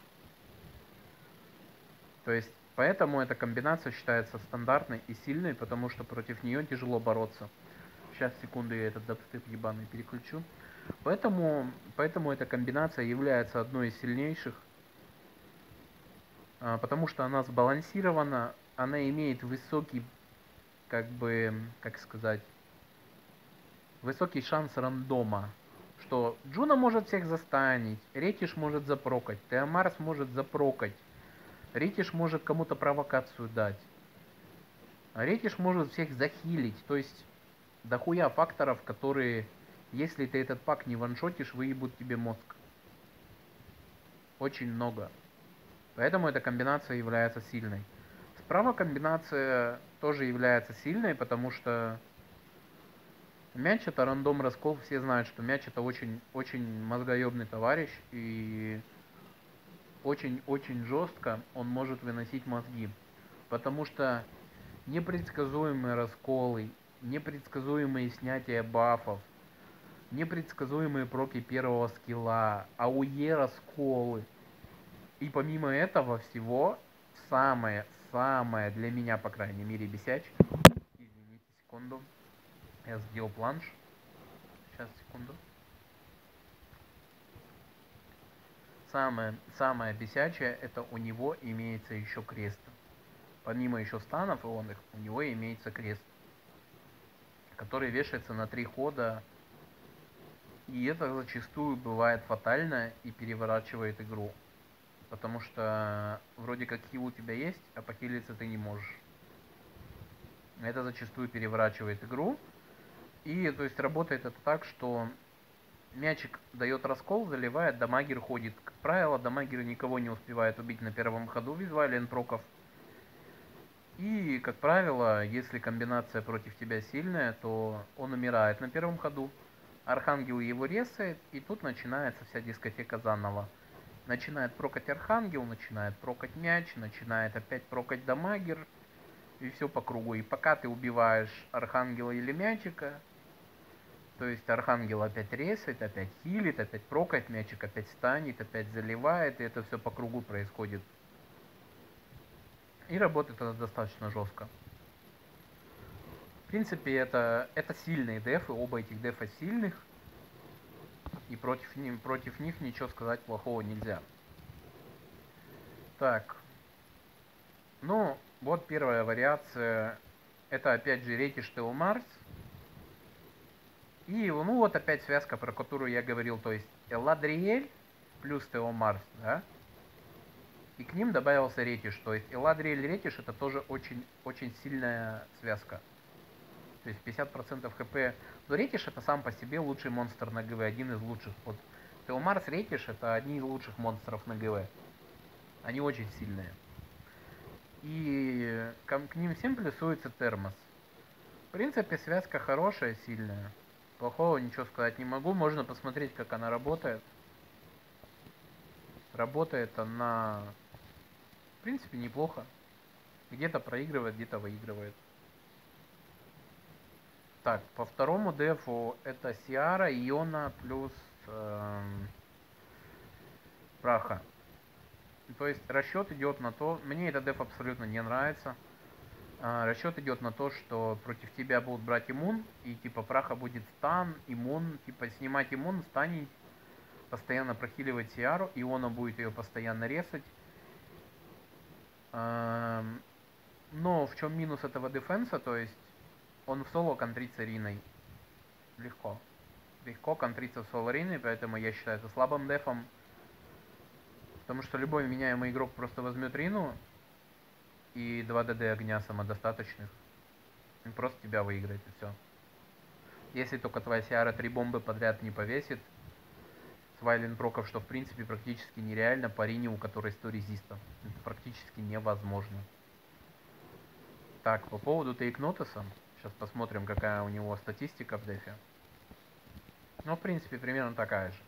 То есть, поэтому эта комбинация считается стандартной и сильной, потому что против нее тяжело бороться. Сейчас, секунду, я этот дабстеп ебаный переключу. Поэтому, поэтому эта комбинация является одной из сильнейших, а, потому что она сбалансирована, она имеет высокий, как бы, как сказать, высокий шанс рандома что Джуна может всех застанить, Ретиш может запрокать, Теомарс может запрокать, Ретиш может кому-то провокацию дать, а Ретиш может всех захилить, то есть дохуя факторов, которые, если ты этот pack не ваншотишь, выебут тебе мозг. Очень много. Поэтому эта комбинация является сильной. Справа комбинация тоже является сильной, потому что Мяч это рандом раскол, все знают, что мяч это очень, очень мозгоебный товарищ и очень-очень жестко он может выносить мозги. Потому что непредсказуемые расколы, непредсказуемые снятия бафов, непредсказуемые проки первого скилла, АУЕ расколы. И помимо этого всего, самое, самое для меня, по крайней мере, бесячее, извините секунду, я сделал планш. Сейчас, секунду. Самое, самое бесячее, это у него имеется еще крест. Помимо еще станов и он их, у него имеется крест. Который вешается на три хода. И это зачастую бывает фатально и переворачивает игру. Потому что вроде как хил у тебя есть, а похилиться ты не можешь. Это зачастую переворачивает игру. И то есть работает это так, что мячик дает раскол, заливает, дамагер ходит. Как правило, дамагер никого не успевает убить на первом ходу визуален проков. И, как правило, если комбинация против тебя сильная, то он умирает на первом ходу. Архангел его ресает, и тут начинается вся дискотека заново. Начинает прокать Архангел, начинает прокать мяч, начинает опять прокать дамагер. И все по кругу. И пока ты убиваешь Архангела или мячика, то есть Архангел опять ресает, опять хилит, опять прокает, мячик опять станет, опять заливает, и это все по кругу происходит. И работает это достаточно жестко. В принципе, это, это сильные дефы, оба этих дефа сильных. И против, против них ничего сказать плохого нельзя. Так. Ну, вот первая вариация. Это опять же ретиш Тео Марс. И ну вот опять связка, про которую я говорил, то есть Эладриэль плюс Тео Марс, да? И к ним добавился ретиш, то есть Эладриэль ретиш это тоже очень, очень сильная связка. То есть 50% хп. Но ретиш это сам по себе лучший монстр на ГВ, один из лучших. Вот Теомарс ретиш это одни из лучших монстров на ГВ. Они очень сильные. И к, к ним всем плюсуется термос. В принципе, связка хорошая, сильная. Плохого ничего сказать не могу. Можно посмотреть, как она работает. Работает она, в принципе, неплохо. Где-то проигрывает, где-то выигрывает. Так, по второму дефу это Сиара, Иона плюс эм, Праха. То есть расчет идет на то, мне этот деф абсолютно не нравится. А, расчет идет на то, что против тебя будут брать иммун, и типа праха будет стан, иммун, типа снимать иммун, станить, постоянно прохиливать Сиару, и он будет ее постоянно резать. Но в чем минус этого дефенса, то есть он в соло контрится Риной легко. Легко контрится в соло Риной, поэтому я считаю это слабым дефом. Потому что любой меняемый игрок просто возьмет Рину, и 2 ДД огня самодостаточных. Он просто тебя выиграет и все. Если только твоя Сиара три бомбы подряд не повесит, с Вайлен проков, что в принципе практически нереально по Рине, у которой 100 резистов. Это практически невозможно. Так, по поводу Тейкнотеса. Сейчас посмотрим, какая у него статистика в дефе. Ну, в принципе, примерно такая же.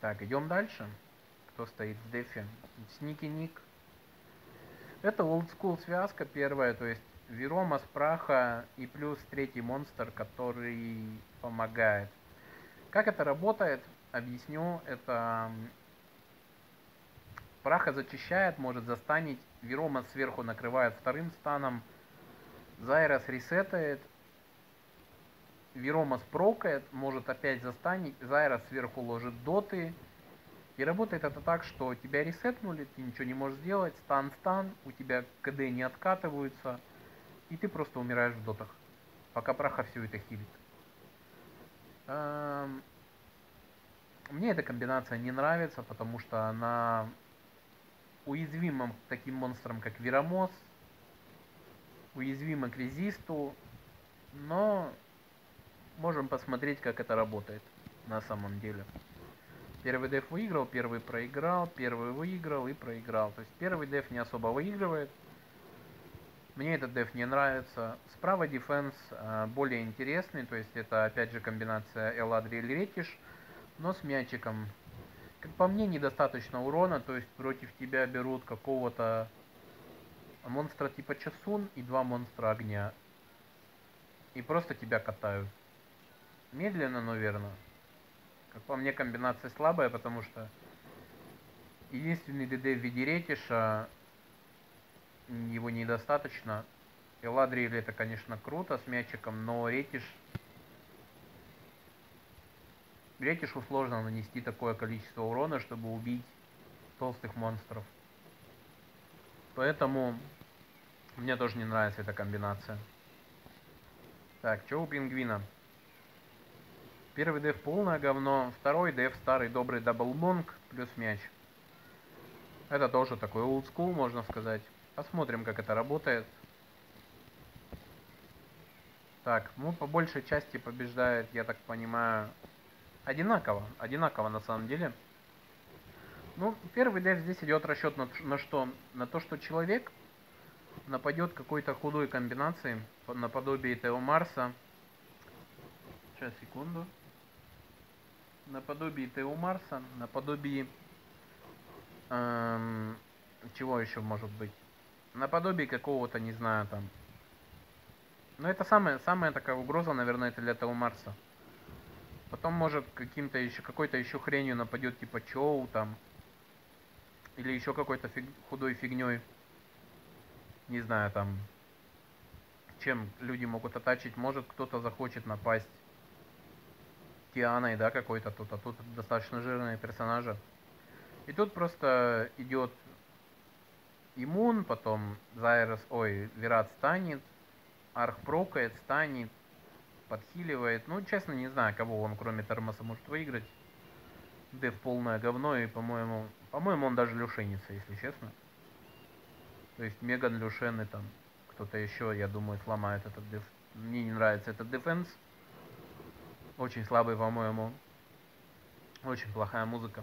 Так, идем дальше кто стоит в дефе. Сники Ник. Это олдскул связка первая, то есть Верома с праха и плюс третий монстр, который помогает. Как это работает, объясню. Это праха зачищает, может застанить. Верома сверху накрывает вторым станом. Зайрос ресетает. Верома спрокает, может опять застанить. Зайрос сверху ложит доты. И работает это так, что тебя ресетнули, ты ничего не можешь сделать, стан-стан, у тебя КД не откатываются, и ты просто умираешь в дотах, пока праха все это хилит. Эм, мне эта комбинация не нравится, потому что она уязвима к таким монстрам, как Веромос, уязвима к резисту, но можем посмотреть, как это работает на самом деле. Первый деф выиграл, первый проиграл, первый выиграл и проиграл. То есть первый деф не особо выигрывает. Мне этот деф не нравится. Справа дефенс э, более интересный, то есть это опять же комбинация Эладри Ретиш, но с мячиком. Как по мне, недостаточно урона, то есть против тебя берут какого-то монстра типа Часун и два монстра огня. И просто тебя катают. Медленно, но верно. Как по мне, комбинация слабая, потому что единственный ДД в виде ретиша, его недостаточно. Эладриэль это, конечно, круто с мячиком, но ретиш... Ретишу сложно нанести такое количество урона, чтобы убить толстых монстров. Поэтому мне тоже не нравится эта комбинация. Так, что у пингвина? Первый def полное говно, второй def старый добрый даблмонг плюс мяч. Это тоже такой school, можно сказать. Посмотрим, как это работает. Так, ну по большей части побеждает, я так понимаю, одинаково. Одинаково на самом деле. Ну, первый деф здесь идет расчет на, на что? На то, что человек нападет какой-то худой комбинацией, наподобие Тео Марса. Сейчас, секунду наподобие Тео Марса, наподобие... Эм, чего еще может быть? Наподобие какого-то, не знаю, там... Но это самая, самая такая угроза, наверное, это для Тео Марса. Потом, может, каким-то еще, какой-то еще хренью нападет, типа Чоу там. Или еще какой-то фиг, худой фигней. Не знаю, там, чем люди могут оттачить. Может кто-то захочет напасть Тианой, да, какой-то тут, а тут достаточно жирные персонажи. И тут просто идет иммун, потом Зайрос, ой, Вират станет, Арх прокает, станет, подхиливает. Ну, честно, не знаю, кого он, кроме Термоса, может выиграть. Дев полное говно, и, по-моему, по-моему, он даже люшенится, если честно. То есть Меган Люшен и там кто-то еще, я думаю, сломает этот деф. Мне не нравится этот дефенс. Очень слабый, по-моему. Очень плохая музыка.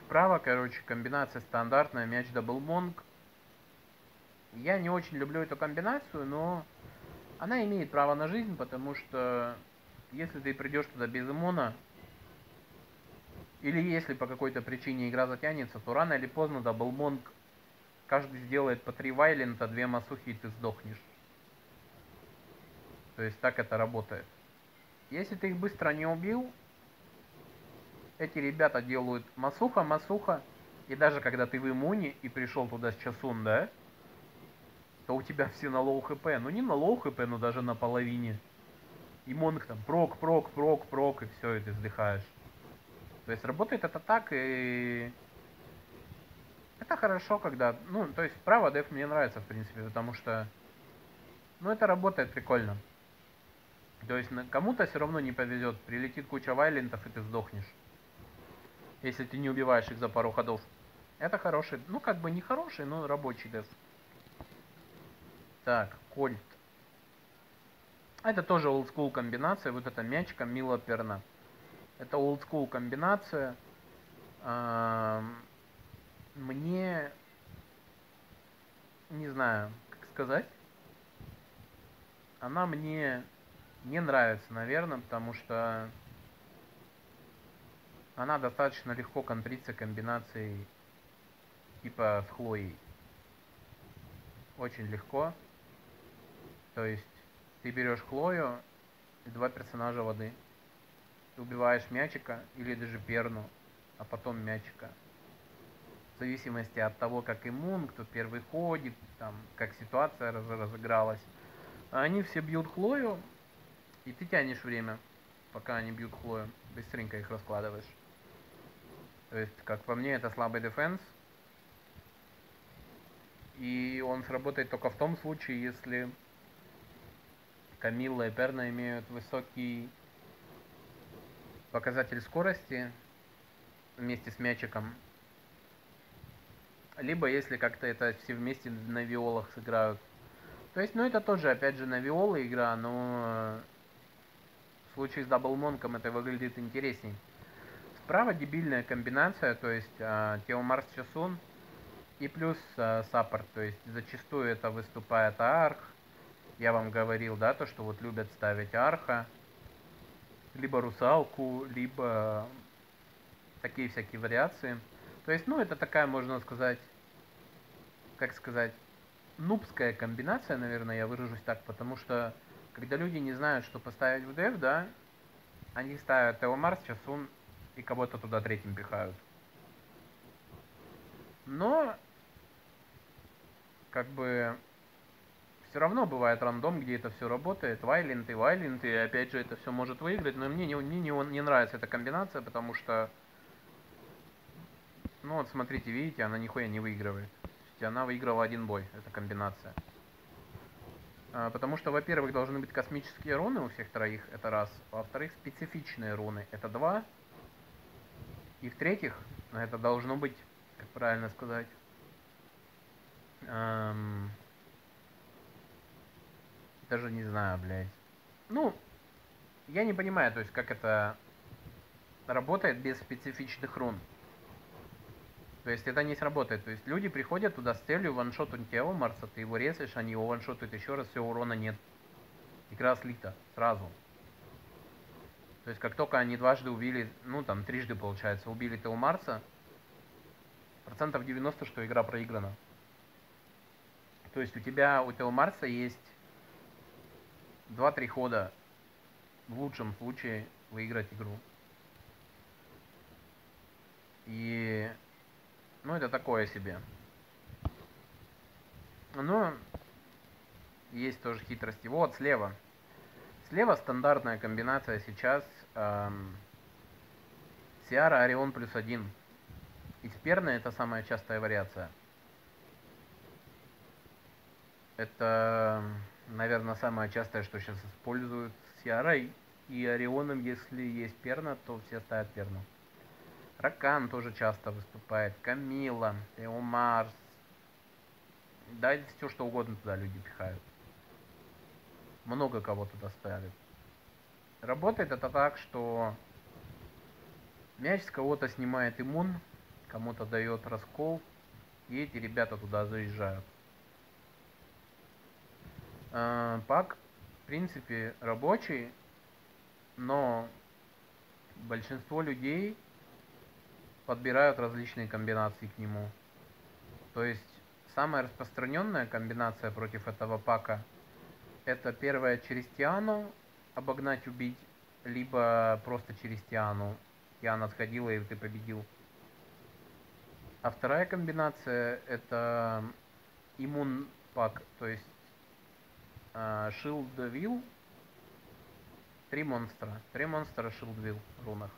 Справа, короче, комбинация стандартная, мяч даблмонг. Я не очень люблю эту комбинацию, но она имеет право на жизнь, потому что если ты придешь туда без иммуна, или если по какой-то причине игра затянется, то рано или поздно даблмонг каждый сделает по три вайлента, две масухи и ты сдохнешь. То есть так это работает. Если ты их быстро не убил, эти ребята делают масуха, масуха, и даже когда ты в иммуне и пришел туда с часун, да, то у тебя все на low HP. Ну не на low HP, но даже на половине. И монг там proc, proc, proc, proc, и все, и ты сдыхаешь. То есть работает это так, и это хорошо, когда, ну, то есть правый def мне нравится, в принципе, потому что, ну, это работает прикольно. То есть кому-то все равно не повезет, прилетит куча вайлентов, и ты сдохнешь. Если ты не убиваешь их за пару ходов. Это хороший, ну, как бы не хороший, но рабочий деф. Так, кольт. Это тоже олдскул комбинация, вот это мяч Камила Перна. Это олдскул комбинация мне не знаю, как сказать. Она мне не нравится, наверное, потому что она достаточно легко контрится комбинацией типа с Хлоей. Очень легко. То есть ты берешь Хлою и два персонажа воды. Ты убиваешь мячика или даже перну, а потом мячика в зависимости от того, как иммун, кто первый ходит, там, как ситуация раз, разыгралась. Они все бьют Хлою, и ты тянешь время, пока они бьют Хлою. Быстренько их раскладываешь. То есть, как по мне, это слабый дефенс. И он сработает только в том случае, если Камилла и Перна имеют высокий показатель скорости вместе с мячиком либо если как-то это все вместе на виолах сыграют. То есть, ну это тоже, опять же, на виолы игра, но э, в случае с даблмонком это выглядит интересней. Справа дебильная комбинация, то есть э, Теомарс Часун и плюс э, саппорт, то есть зачастую это выступает арх. Я вам говорил, да, то, что вот любят ставить арха, либо русалку, либо такие всякие вариации. То есть, ну, это такая, можно сказать, как сказать, нубская комбинация, наверное, я выражусь так, потому что, когда люди не знают, что поставить в дев, да, они ставят Теомарс, Часун и кого-то туда третьим пихают. Но, как бы, все равно бывает рандом, где это все работает, вайлент и вайлент, и опять же это все может выиграть, но мне не, мне не, не нравится эта комбинация, потому что ну вот смотрите, видите, она нихуя не выигрывает. Она выиграла один бой, эта комбинация. А, потому что, во-первых, должны быть космические руны у всех троих, это раз. Во-вторых, специфичные руны, это два. И в-третьих, это должно быть, как правильно сказать, эм, даже не знаю, блядь. Ну, я не понимаю, то есть, как это работает без специфичных рун. То есть это не сработает. То есть люди приходят туда с целью ваншотнуть тело Марса, ты его резаешь, они его ваншотают еще раз, все, урона нет. Игра слита сразу. То есть как только они дважды убили, ну там трижды получается, убили Тео Марса, процентов 90, что игра проиграна. То есть у тебя, у Тео Марса есть 2-3 хода в лучшем случае выиграть игру. И ну, это такое себе. Но есть тоже хитрости. Вот, слева. Слева стандартная комбинация сейчас эм, Сиара Орион плюс один. Исперная это самая частая вариация. Это, наверное, самое частое, что сейчас используют Сиарой и Орионом, если есть перна, то все ставят перну. Ракан тоже часто выступает. Камила, Теомарс. Да, все что угодно туда люди пихают. Много кого туда ставят. Работает это так, что мяч с кого-то снимает иммун, кому-то дает раскол, и эти ребята туда заезжают. А, пак, в принципе, рабочий, но большинство людей подбирают различные комбинации к нему. То есть самая распространенная комбинация против этого пака это первая через Тиану обогнать, убить, либо просто через Тиану. Тиана сходила и ты победил. А вторая комбинация это иммун пак, то есть э, Shield Will, три монстра, три монстра Shield в рунах.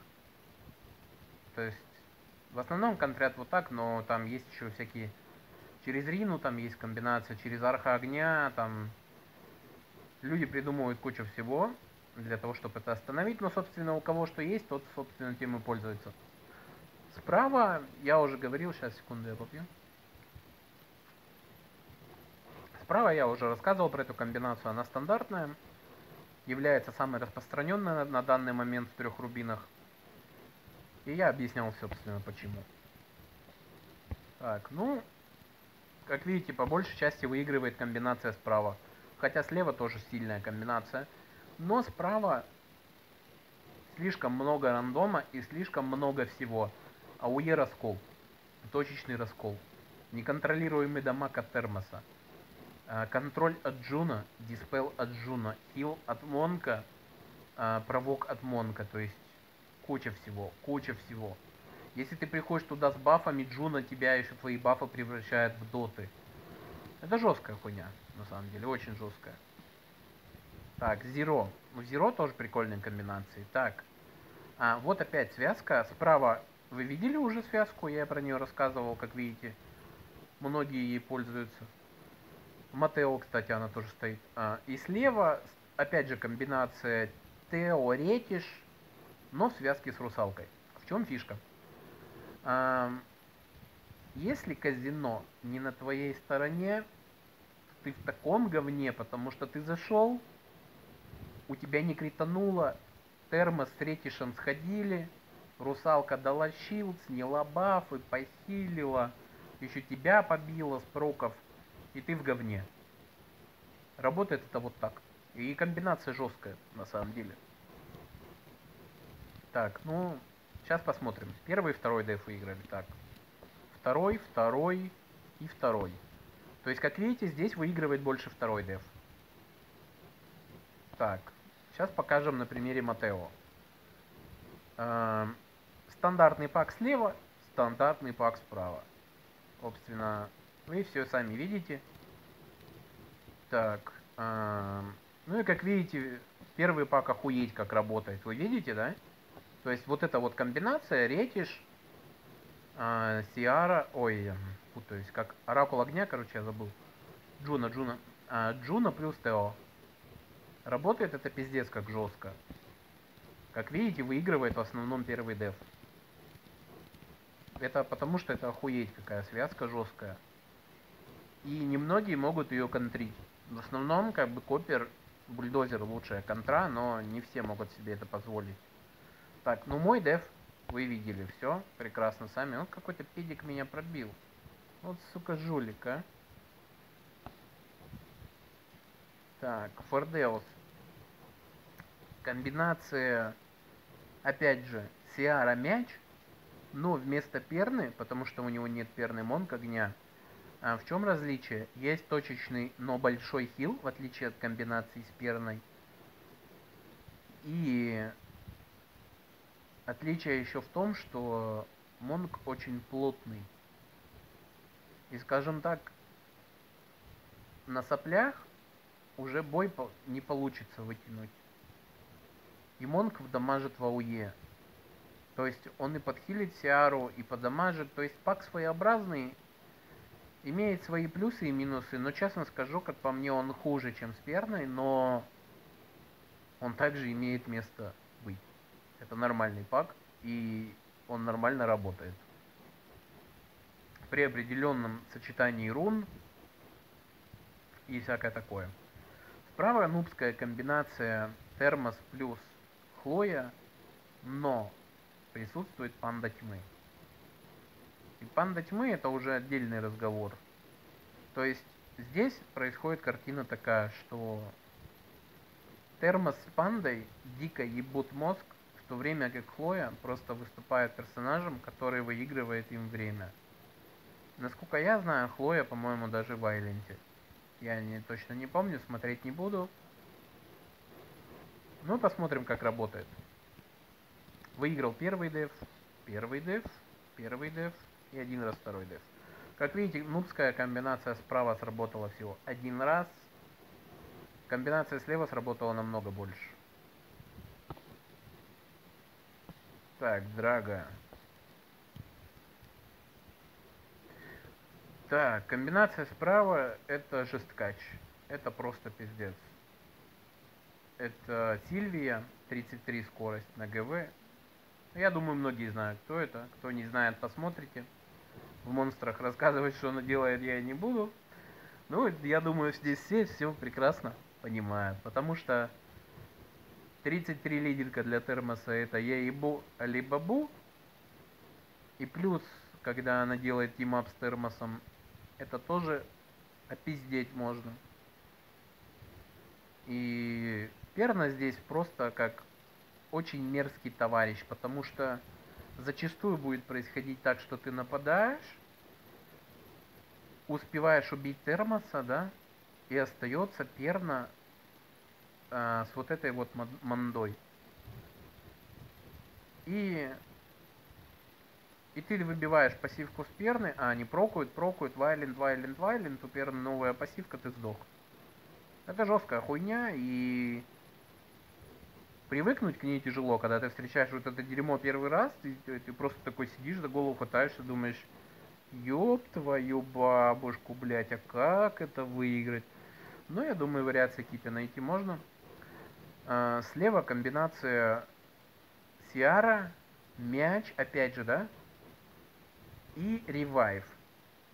То есть в основном контрят вот так, но там есть еще всякие... Через Рину там есть комбинация, через Арха Огня, там... Люди придумывают кучу всего для того, чтобы это остановить, но, собственно, у кого что есть, тот, собственно, тем и пользуется. Справа, я уже говорил, сейчас, секунду, я попью. Справа я уже рассказывал про эту комбинацию, она стандартная, является самой распространенной на данный момент в трех рубинах. И я объяснял, собственно, почему. Так, ну, как видите, по большей части выигрывает комбинация справа. Хотя слева тоже сильная комбинация. Но справа слишком много рандома и слишком много всего. AoE раскол. Точечный раскол. Неконтролируемый дамаг от Теомарса. А, контроль от Джуна, dispel от Джуна, heal от Монка, а, провок от Монка. То есть куча всего, куча всего. Если ты приходишь туда с бафами, Джуна тебя еще твои бафы превращает в доты. Это жесткая хуйня, на самом деле, очень жесткая. Так, Зеро. Ну, Зеро тоже прикольные комбинации. Так, а, вот опять связка. Справа вы видели уже связку? Я про нее рассказывал, как видите. Многие ей пользуются. Матео, кстати, она тоже стоит. А, и слева, опять же, комбинация Тео Ретиш но в связке с русалкой. В чем фишка? Если казино не на твоей стороне, ты в таком говне, потому что ты зашел, у тебя не критануло, термос с ретишем сходили, русалка дала щилд, сняла бафы, похилила, еще тебя побила с проков, и ты в говне. Работает это вот так. И комбинация жесткая, на самом деле. Так, ну, сейчас посмотрим. Первый и второй деф выиграли. Так, второй, второй и второй. То есть, как видите, здесь выигрывает больше второй деф. Так, сейчас покажем на примере Матео. Эм, стандартный пак слева, стандартный pack справа. Собственно, вы все сами видите. Так, эм, ну и как видите, первый pack охуеть как работает. Вы видите, да? То есть вот эта вот комбинация ретиш, э, Сиара, ой, путаюсь, как Оракул огня, короче, я забыл. Джуна, Джуна. А, Джуна плюс Тео. Работает это пиздец как жестко. Как видите, выигрывает в основном первый деф. Это потому что это охуеть какая связка жесткая. И немногие могут ее контрить. В основном, как бы, Копер, Бульдозер лучшая контра, но не все могут себе это позволить. Так, ну мой деф вы видели все прекрасно сами. Он какой-то педик меня пробил. Вот, сука, жулик, а. Так, Фордеус. Комбинация, опять же, Сиара мяч, но вместо перны, потому что у него нет перны монк огня. А в чем различие? Есть точечный, но большой хил, в отличие от комбинации с перной. И Отличие еще в том, что Монг очень плотный. И скажем так, на соплях уже бой не получится вытянуть. И Монк вдамажит в АУЕ. То есть он и подхилит Сиару, и подамажит. То есть пак своеобразный, имеет свои плюсы и минусы. Но честно скажу, как по мне, он хуже, чем Сперный, но он также имеет место быть. Это нормальный пак, и он нормально работает. При определенном сочетании рун и всякое такое. Справа нубская комбинация термос плюс хлоя, но присутствует панда тьмы. И панда тьмы это уже отдельный разговор. То есть здесь происходит картина такая, что термос с пандой дико ебут мозг, в то время как Хлоя просто выступает персонажем, который выигрывает им время. Насколько я знаю, Хлоя, по-моему, даже в Айленте. Я не, точно не помню, смотреть не буду. Ну, посмотрим, как работает. Выиграл первый деф, первый деф, первый деф и один раз второй деф. Как видите, нубская комбинация справа сработала всего один раз. Комбинация слева сработала намного больше. Так, Драга. Так, комбинация справа это жесткач. Это просто пиздец. Это Сильвия, 33 скорость на ГВ. Я думаю, многие знают, кто это. Кто не знает, посмотрите. В монстрах рассказывать, что она делает, я не буду. Ну, я думаю, здесь все все прекрасно понимают. Потому что 33 лидерка для Теомарса это я ебу алибабу. И плюс, когда она делает team-up с Теомарсом, это тоже опиздеть можно. И Перна здесь просто как очень мерзкий товарищ, потому что зачастую будет происходить так, что ты нападаешь, успеваешь убить термоса, да, и остается перна э, с вот этой вот мандой. И и ты выбиваешь пассивку с перны, а они прокуют, прокуют, вайлент, вайлент, вайлент, у перны новая пассивка, ты сдох. Это жесткая хуйня, и привыкнуть к ней тяжело, когда ты встречаешь вот это дерьмо первый раз, ты, ты, просто такой сидишь, за голову хватаешься, думаешь, ёб твою бабушку, блять, а как это выиграть? Ну, я думаю, вариации какие-то найти можно. А, слева комбинация Сиара, мяч, опять же, да, и ревайв.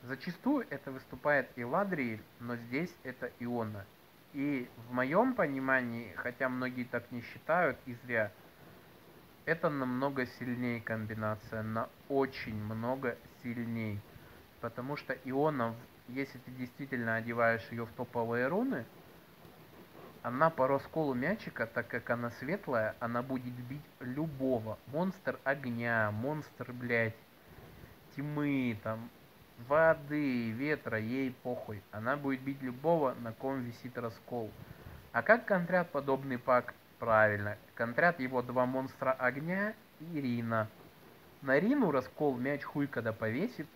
Зачастую это выступает и Ладриэль, но здесь это Иона. И в моем понимании, хотя многие так не считают и зря, это намного сильнее комбинация, на очень много сильней. Потому что Иона, если ты действительно одеваешь ее в топовые руны, она по расколу мячика, так как она светлая, она будет бить любого. Монстр огня, монстр, блядь, тьмы, там, воды, ветра, ей похуй. Она будет бить любого, на ком висит раскол. А как контрят подобный пак? Правильно, контрят его два монстра огня и Рина. На Рину раскол мяч хуй когда повесит,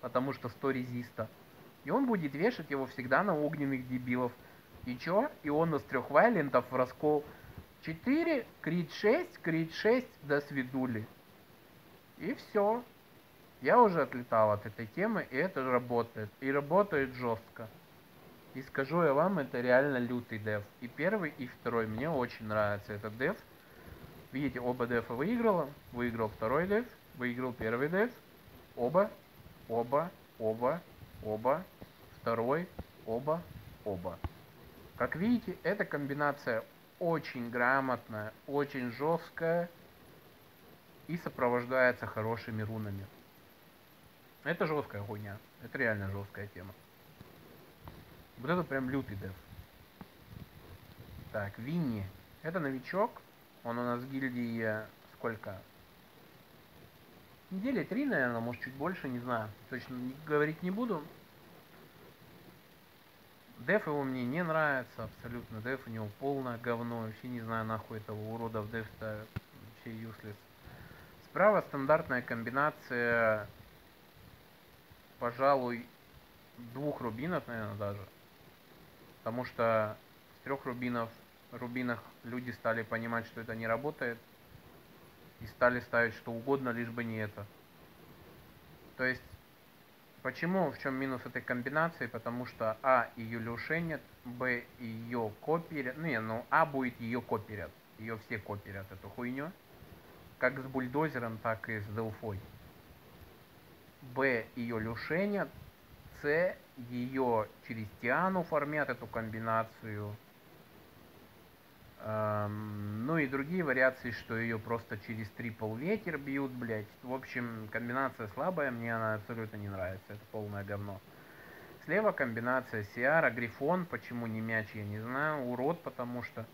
потому что 100 резиста. И он будет вешать его всегда на огненных дебилов. И чё? И он из трех вайлентов в раскол 4, крит 6, крит 6, до свидули. И все. Я уже отлетал от этой темы, и это работает. И работает жестко. И скажу я вам, это реально лютый деф. И первый, и второй. Мне очень нравится этот деф. Видите, оба дефа выиграла. Выиграл второй деф, выиграл первый деф. Оба, оба, оба, оба, второй, оба, оба. Как видите, эта комбинация очень грамотная, очень жесткая и сопровождается хорошими рунами. Это жесткая хуйня. Это реально жесткая тема. Вот это прям лютый деф. Так, Винни. Это новичок. Он у нас в гильдии сколько? Недели три, наверное, может чуть больше, не знаю. Точно говорить не буду. Деф его мне не нравится абсолютно. Деф у него полное говно. Вообще не знаю нахуй этого урода в деф ставят. Вообще useless. Справа стандартная комбинация пожалуй, двух рубинов, наверное, даже. Потому что трех рубинов, рубинах люди стали понимать, что это не работает, и стали ставить что угодно, лишь бы не это. То есть, почему, в чем минус этой комбинации? Потому что А ее лишенят, Б ее копирят, ну, не, ну А будет ее копирят, ее все копирят, эту хуйню, как с бульдозером, так и с Делфой. Б ее лишенят, С ее через Тиану формят эту комбинацию, Эм, ну и другие вариации, что ее просто через трипл ветер бьют, блять. В общем, комбинация слабая, мне она абсолютно не нравится. Это полное говно. Слева комбинация Сиара, Грифон, почему не мяч, я не знаю. Урод, потому что.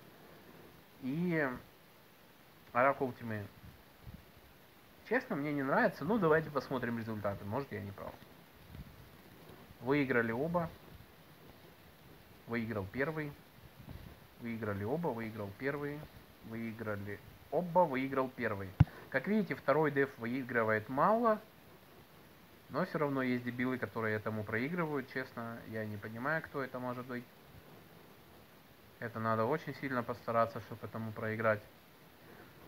И Оракул тьмы. Честно, мне не нравится. Ну, давайте посмотрим результаты. Может, я не прав. Выиграли оба. Выиграл первый. Выиграли оба, выиграл первый, выиграли оба, выиграл первый. Как видите, второй деф выигрывает мало, но все равно есть дебилы, которые этому проигрывают. Честно, я не понимаю, кто это может быть. Это надо очень сильно постараться, чтобы этому проиграть.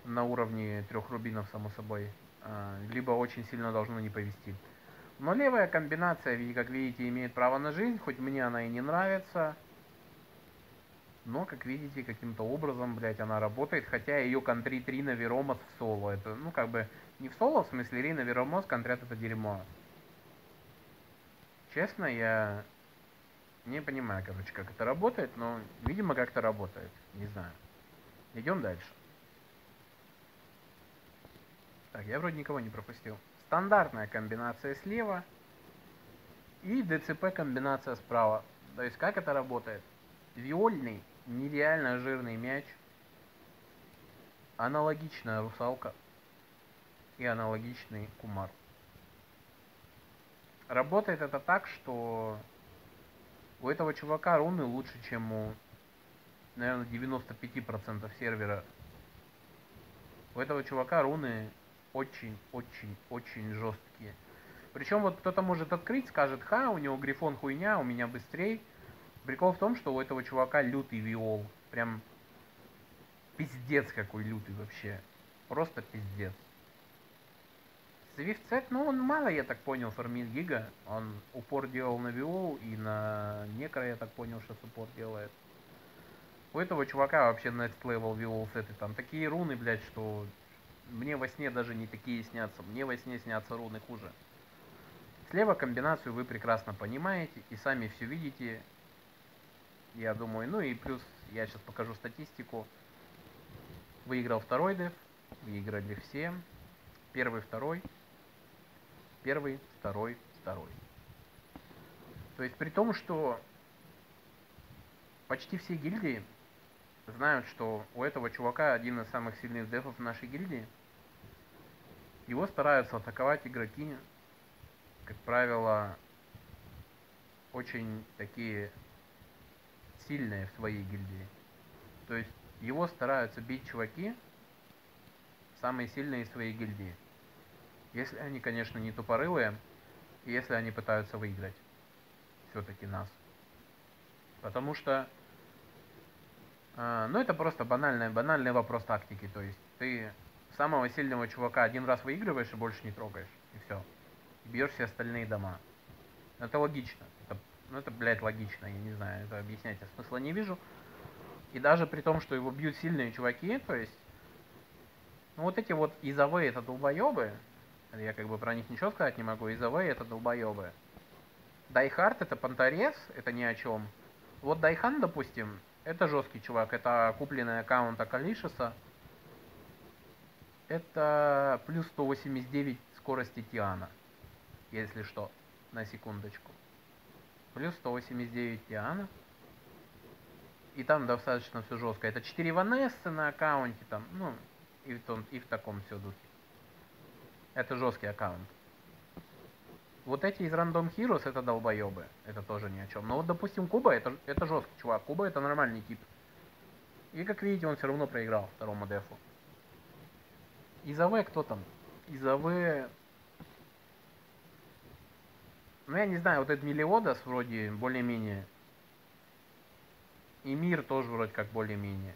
На уровне трех рубинов, само собой. А, либо очень сильно должно не повести. Но левая комбинация, как видите, имеет право на жизнь, хоть мне она и не нравится. Но, как видите, каким-то образом, блядь, она работает, хотя ее контрит Рина Веромас в соло. Это, ну, как бы, не в соло, в смысле Рина Веромас контрят это дерьмо. Честно, я не понимаю, короче, как это работает, но, видимо, как-то работает. Не знаю. Идем дальше. Так, я вроде никого не пропустил. Стандартная комбинация слева и ДЦП комбинация справа. То есть, как это работает? Виольный нереально жирный мяч, аналогичная русалка и аналогичный кумар. Работает это так, что у этого чувака руны лучше, чем у, наверное, 95% сервера. У этого чувака руны очень-очень-очень жесткие. Причем вот кто-то может открыть, скажет, ха, у него грифон хуйня, у меня быстрее. Прикол в том, что у этого чувака лютый виол. Прям пиздец какой лютый вообще. Просто пиздец. Свифт ну он мало, я так понял, фармил Гига. Он упор делал на Виол и на Некро, я так понял, что суппорт делает. У этого чувака вообще level Виол сеты. Там такие руны, блядь, что мне во сне даже не такие снятся. Мне во сне снятся руны хуже. Слева комбинацию вы прекрасно понимаете и сами все видите я думаю. Ну и плюс я сейчас покажу статистику. Выиграл второй деф, выиграли все. Первый, второй. Первый, второй, второй. То есть при том, что почти все гильдии знают, что у этого чувака один из самых сильных дефов в нашей гильдии. Его стараются атаковать игроки, как правило, очень такие сильные в своей гильдии. То есть его стараются бить чуваки, самые сильные в своей гильдии. Если они, конечно, не тупорылые, и если они пытаются выиграть все-таки нас. Потому что, э, ну это просто банальный, банальный вопрос тактики. То есть ты самого сильного чувака один раз выигрываешь и больше не трогаешь. И все. бьешь все остальные дома. Это логично. Это ну это, блядь, логично, я не знаю, это объяснять я смысла не вижу. И даже при том, что его бьют сильные чуваки, то есть, ну вот эти вот изовые это долбоебы, я как бы про них ничего сказать не могу, изовые это долбоебы. Дайхард это понторез, это ни о чем. Вот Дайхан, допустим, это жесткий чувак, это купленный аккаунт Акалишеса. Это плюс 189 скорости Тиана, если что, на секундочку плюс 189 Тиана. И там достаточно все жестко. Это 4 Ванессы на аккаунте, там, ну, и в, том, и в таком все духе. Это жесткий аккаунт. Вот эти из Random Heroes это долбоебы. Это тоже ни о чем. Но вот, допустим, Куба это, это жесткий чувак. Куба это нормальный тип. И как видите, он все равно проиграл второму дефу. Из кто там? Из ну, я не знаю, вот этот Мелиодас вроде более-менее И мир тоже вроде как более-менее.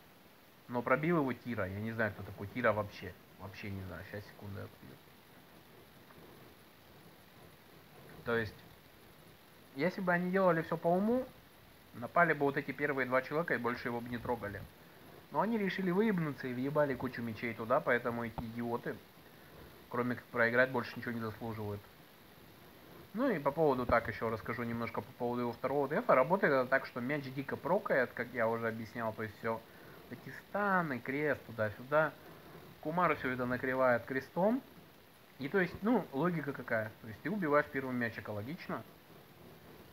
Но пробил его Тира. Я не знаю, кто такой Тира вообще. Вообще не знаю. Сейчас, секунду, я открою. То есть, если бы они делали все по уму, напали бы вот эти первые два человека и больше его бы не трогали. Но они решили выебнуться и въебали кучу мечей туда, поэтому эти идиоты, кроме как проиграть, больше ничего не заслуживают. Ну и по поводу, так еще расскажу немножко по поводу его второго дефа. Работает это так, что мяч дико прокает, как я уже объяснял, то есть все эти станы, крест, туда-сюда. Кумар все это накрывает крестом. И то есть, ну, логика какая? То есть ты убиваешь первый мяч экологично.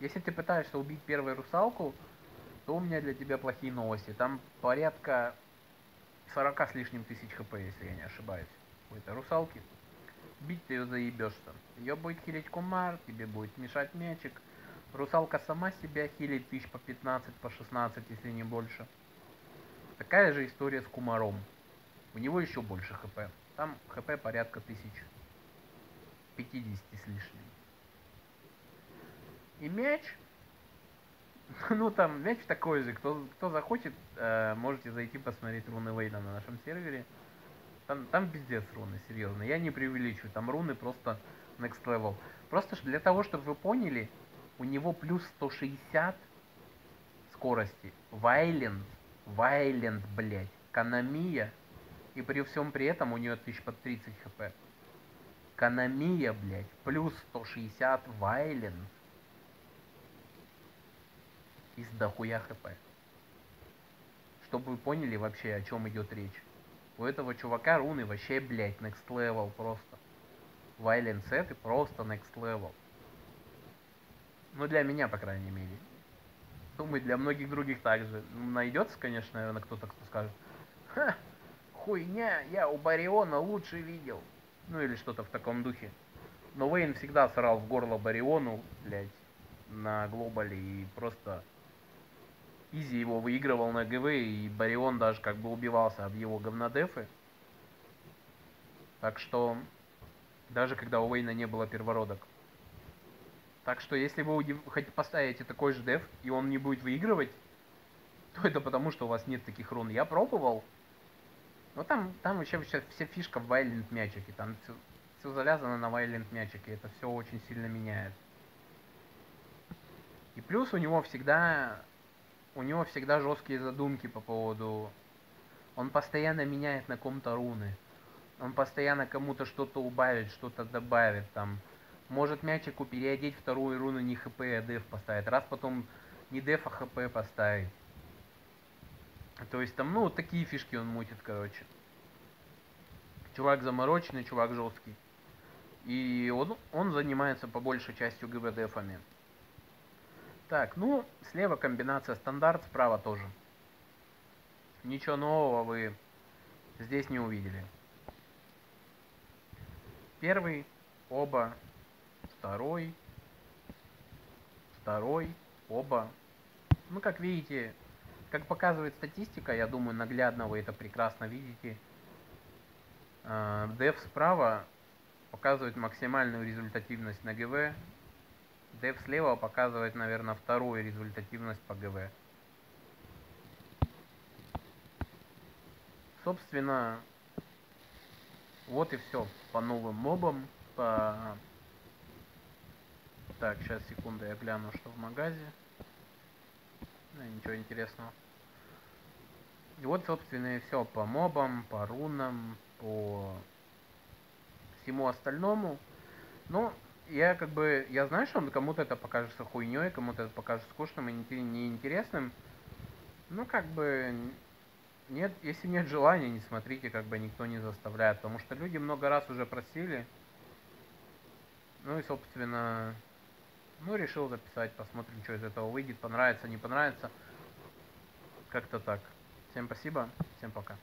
Если ты пытаешься убить первую русалку, то у меня для тебя плохие новости. Там порядка 40 с лишним тысяч хп, если я не ошибаюсь, у этой русалки. Бить ты ее заебешься. Ее будет хилить кумар, тебе будет мешать мячик. Русалка сама себя хилит тысяч по 15, по 16, если не больше. Такая же история с кумаром. У него еще больше хп. Там хп порядка тысяч 50 с лишним. И мяч, ну там мяч такой же, кто, кто захочет, э, можете зайти посмотреть руны Вейна на нашем сервере. Там, там пиздец руны, серьезно. Я не преувеличиваю, там руны просто next level. Просто для того, чтобы вы поняли, у него плюс 160 скорости. Вайлент, Вайлент, блять, Канамия. И при всем при этом у нее 1000 под 30 хп. Канамия, блять, плюс 160 Вайлент из дохуя хп. Чтобы вы поняли вообще, о чем идет речь. У этого чувака руны вообще, блядь, next level просто. Violent сеты просто next level. Ну, для меня, по крайней мере. Думаю, для многих других также. Ну, найдется, конечно, наверное, кто-то, кто скажет. Ха, хуйня, я у Бариона лучше видел. Ну, или что-то в таком духе. Но Вейн всегда срал в горло Бариону, блядь, на глобале и просто Изи его выигрывал на ГВ, и Барион даже как бы убивался об его говнодефы. Так что, даже когда у Вейна не было первородок. Так что, если вы хотите поставить такой же деф, и он не будет выигрывать, то это потому, что у вас нет таких рун. Я пробовал, но там, там вообще вся, вся фишка в Вайлент мячике. Там все, все завязано на Вайлент мячике. Это все очень сильно меняет. И плюс у него всегда у него всегда жесткие задумки по поводу... Он постоянно меняет на ком-то руны. Он постоянно кому-то что-то убавит, что-то добавит. Там может мячику переодеть вторую руну не хп, а деф поставить. Раз потом не деф, а хп поставить. То есть там, ну, вот такие фишки он мутит, короче. Чувак замороченный, чувак жесткий. И он, он занимается по большей частью ГВДФами. Так, ну, слева комбинация стандарт, справа тоже. Ничего нового вы здесь не увидели. Первый, оба, второй, второй, оба. Ну, как видите, как показывает статистика, я думаю, наглядно вы это прекрасно видите. Дев справа показывает максимальную результативность на ГВ, Дев слева показывает, наверное, вторую результативность по ГВ. Собственно, вот и все по новым мобам. По... Так, сейчас, секунду, я гляну, что в магазе. Ну, ничего интересного. И вот, собственно, и все по мобам, по рунам, по всему остальному. Ну, я как бы, я знаю, что кому-то это покажется хуйней, кому-то это покажется скучным и неинтересным. Ну, как бы, нет, если нет желания, не смотрите, как бы никто не заставляет, потому что люди много раз уже просили. Ну и, собственно, ну, решил записать, посмотрим, что из этого выйдет, понравится, не понравится. Как-то так. Всем спасибо, всем пока.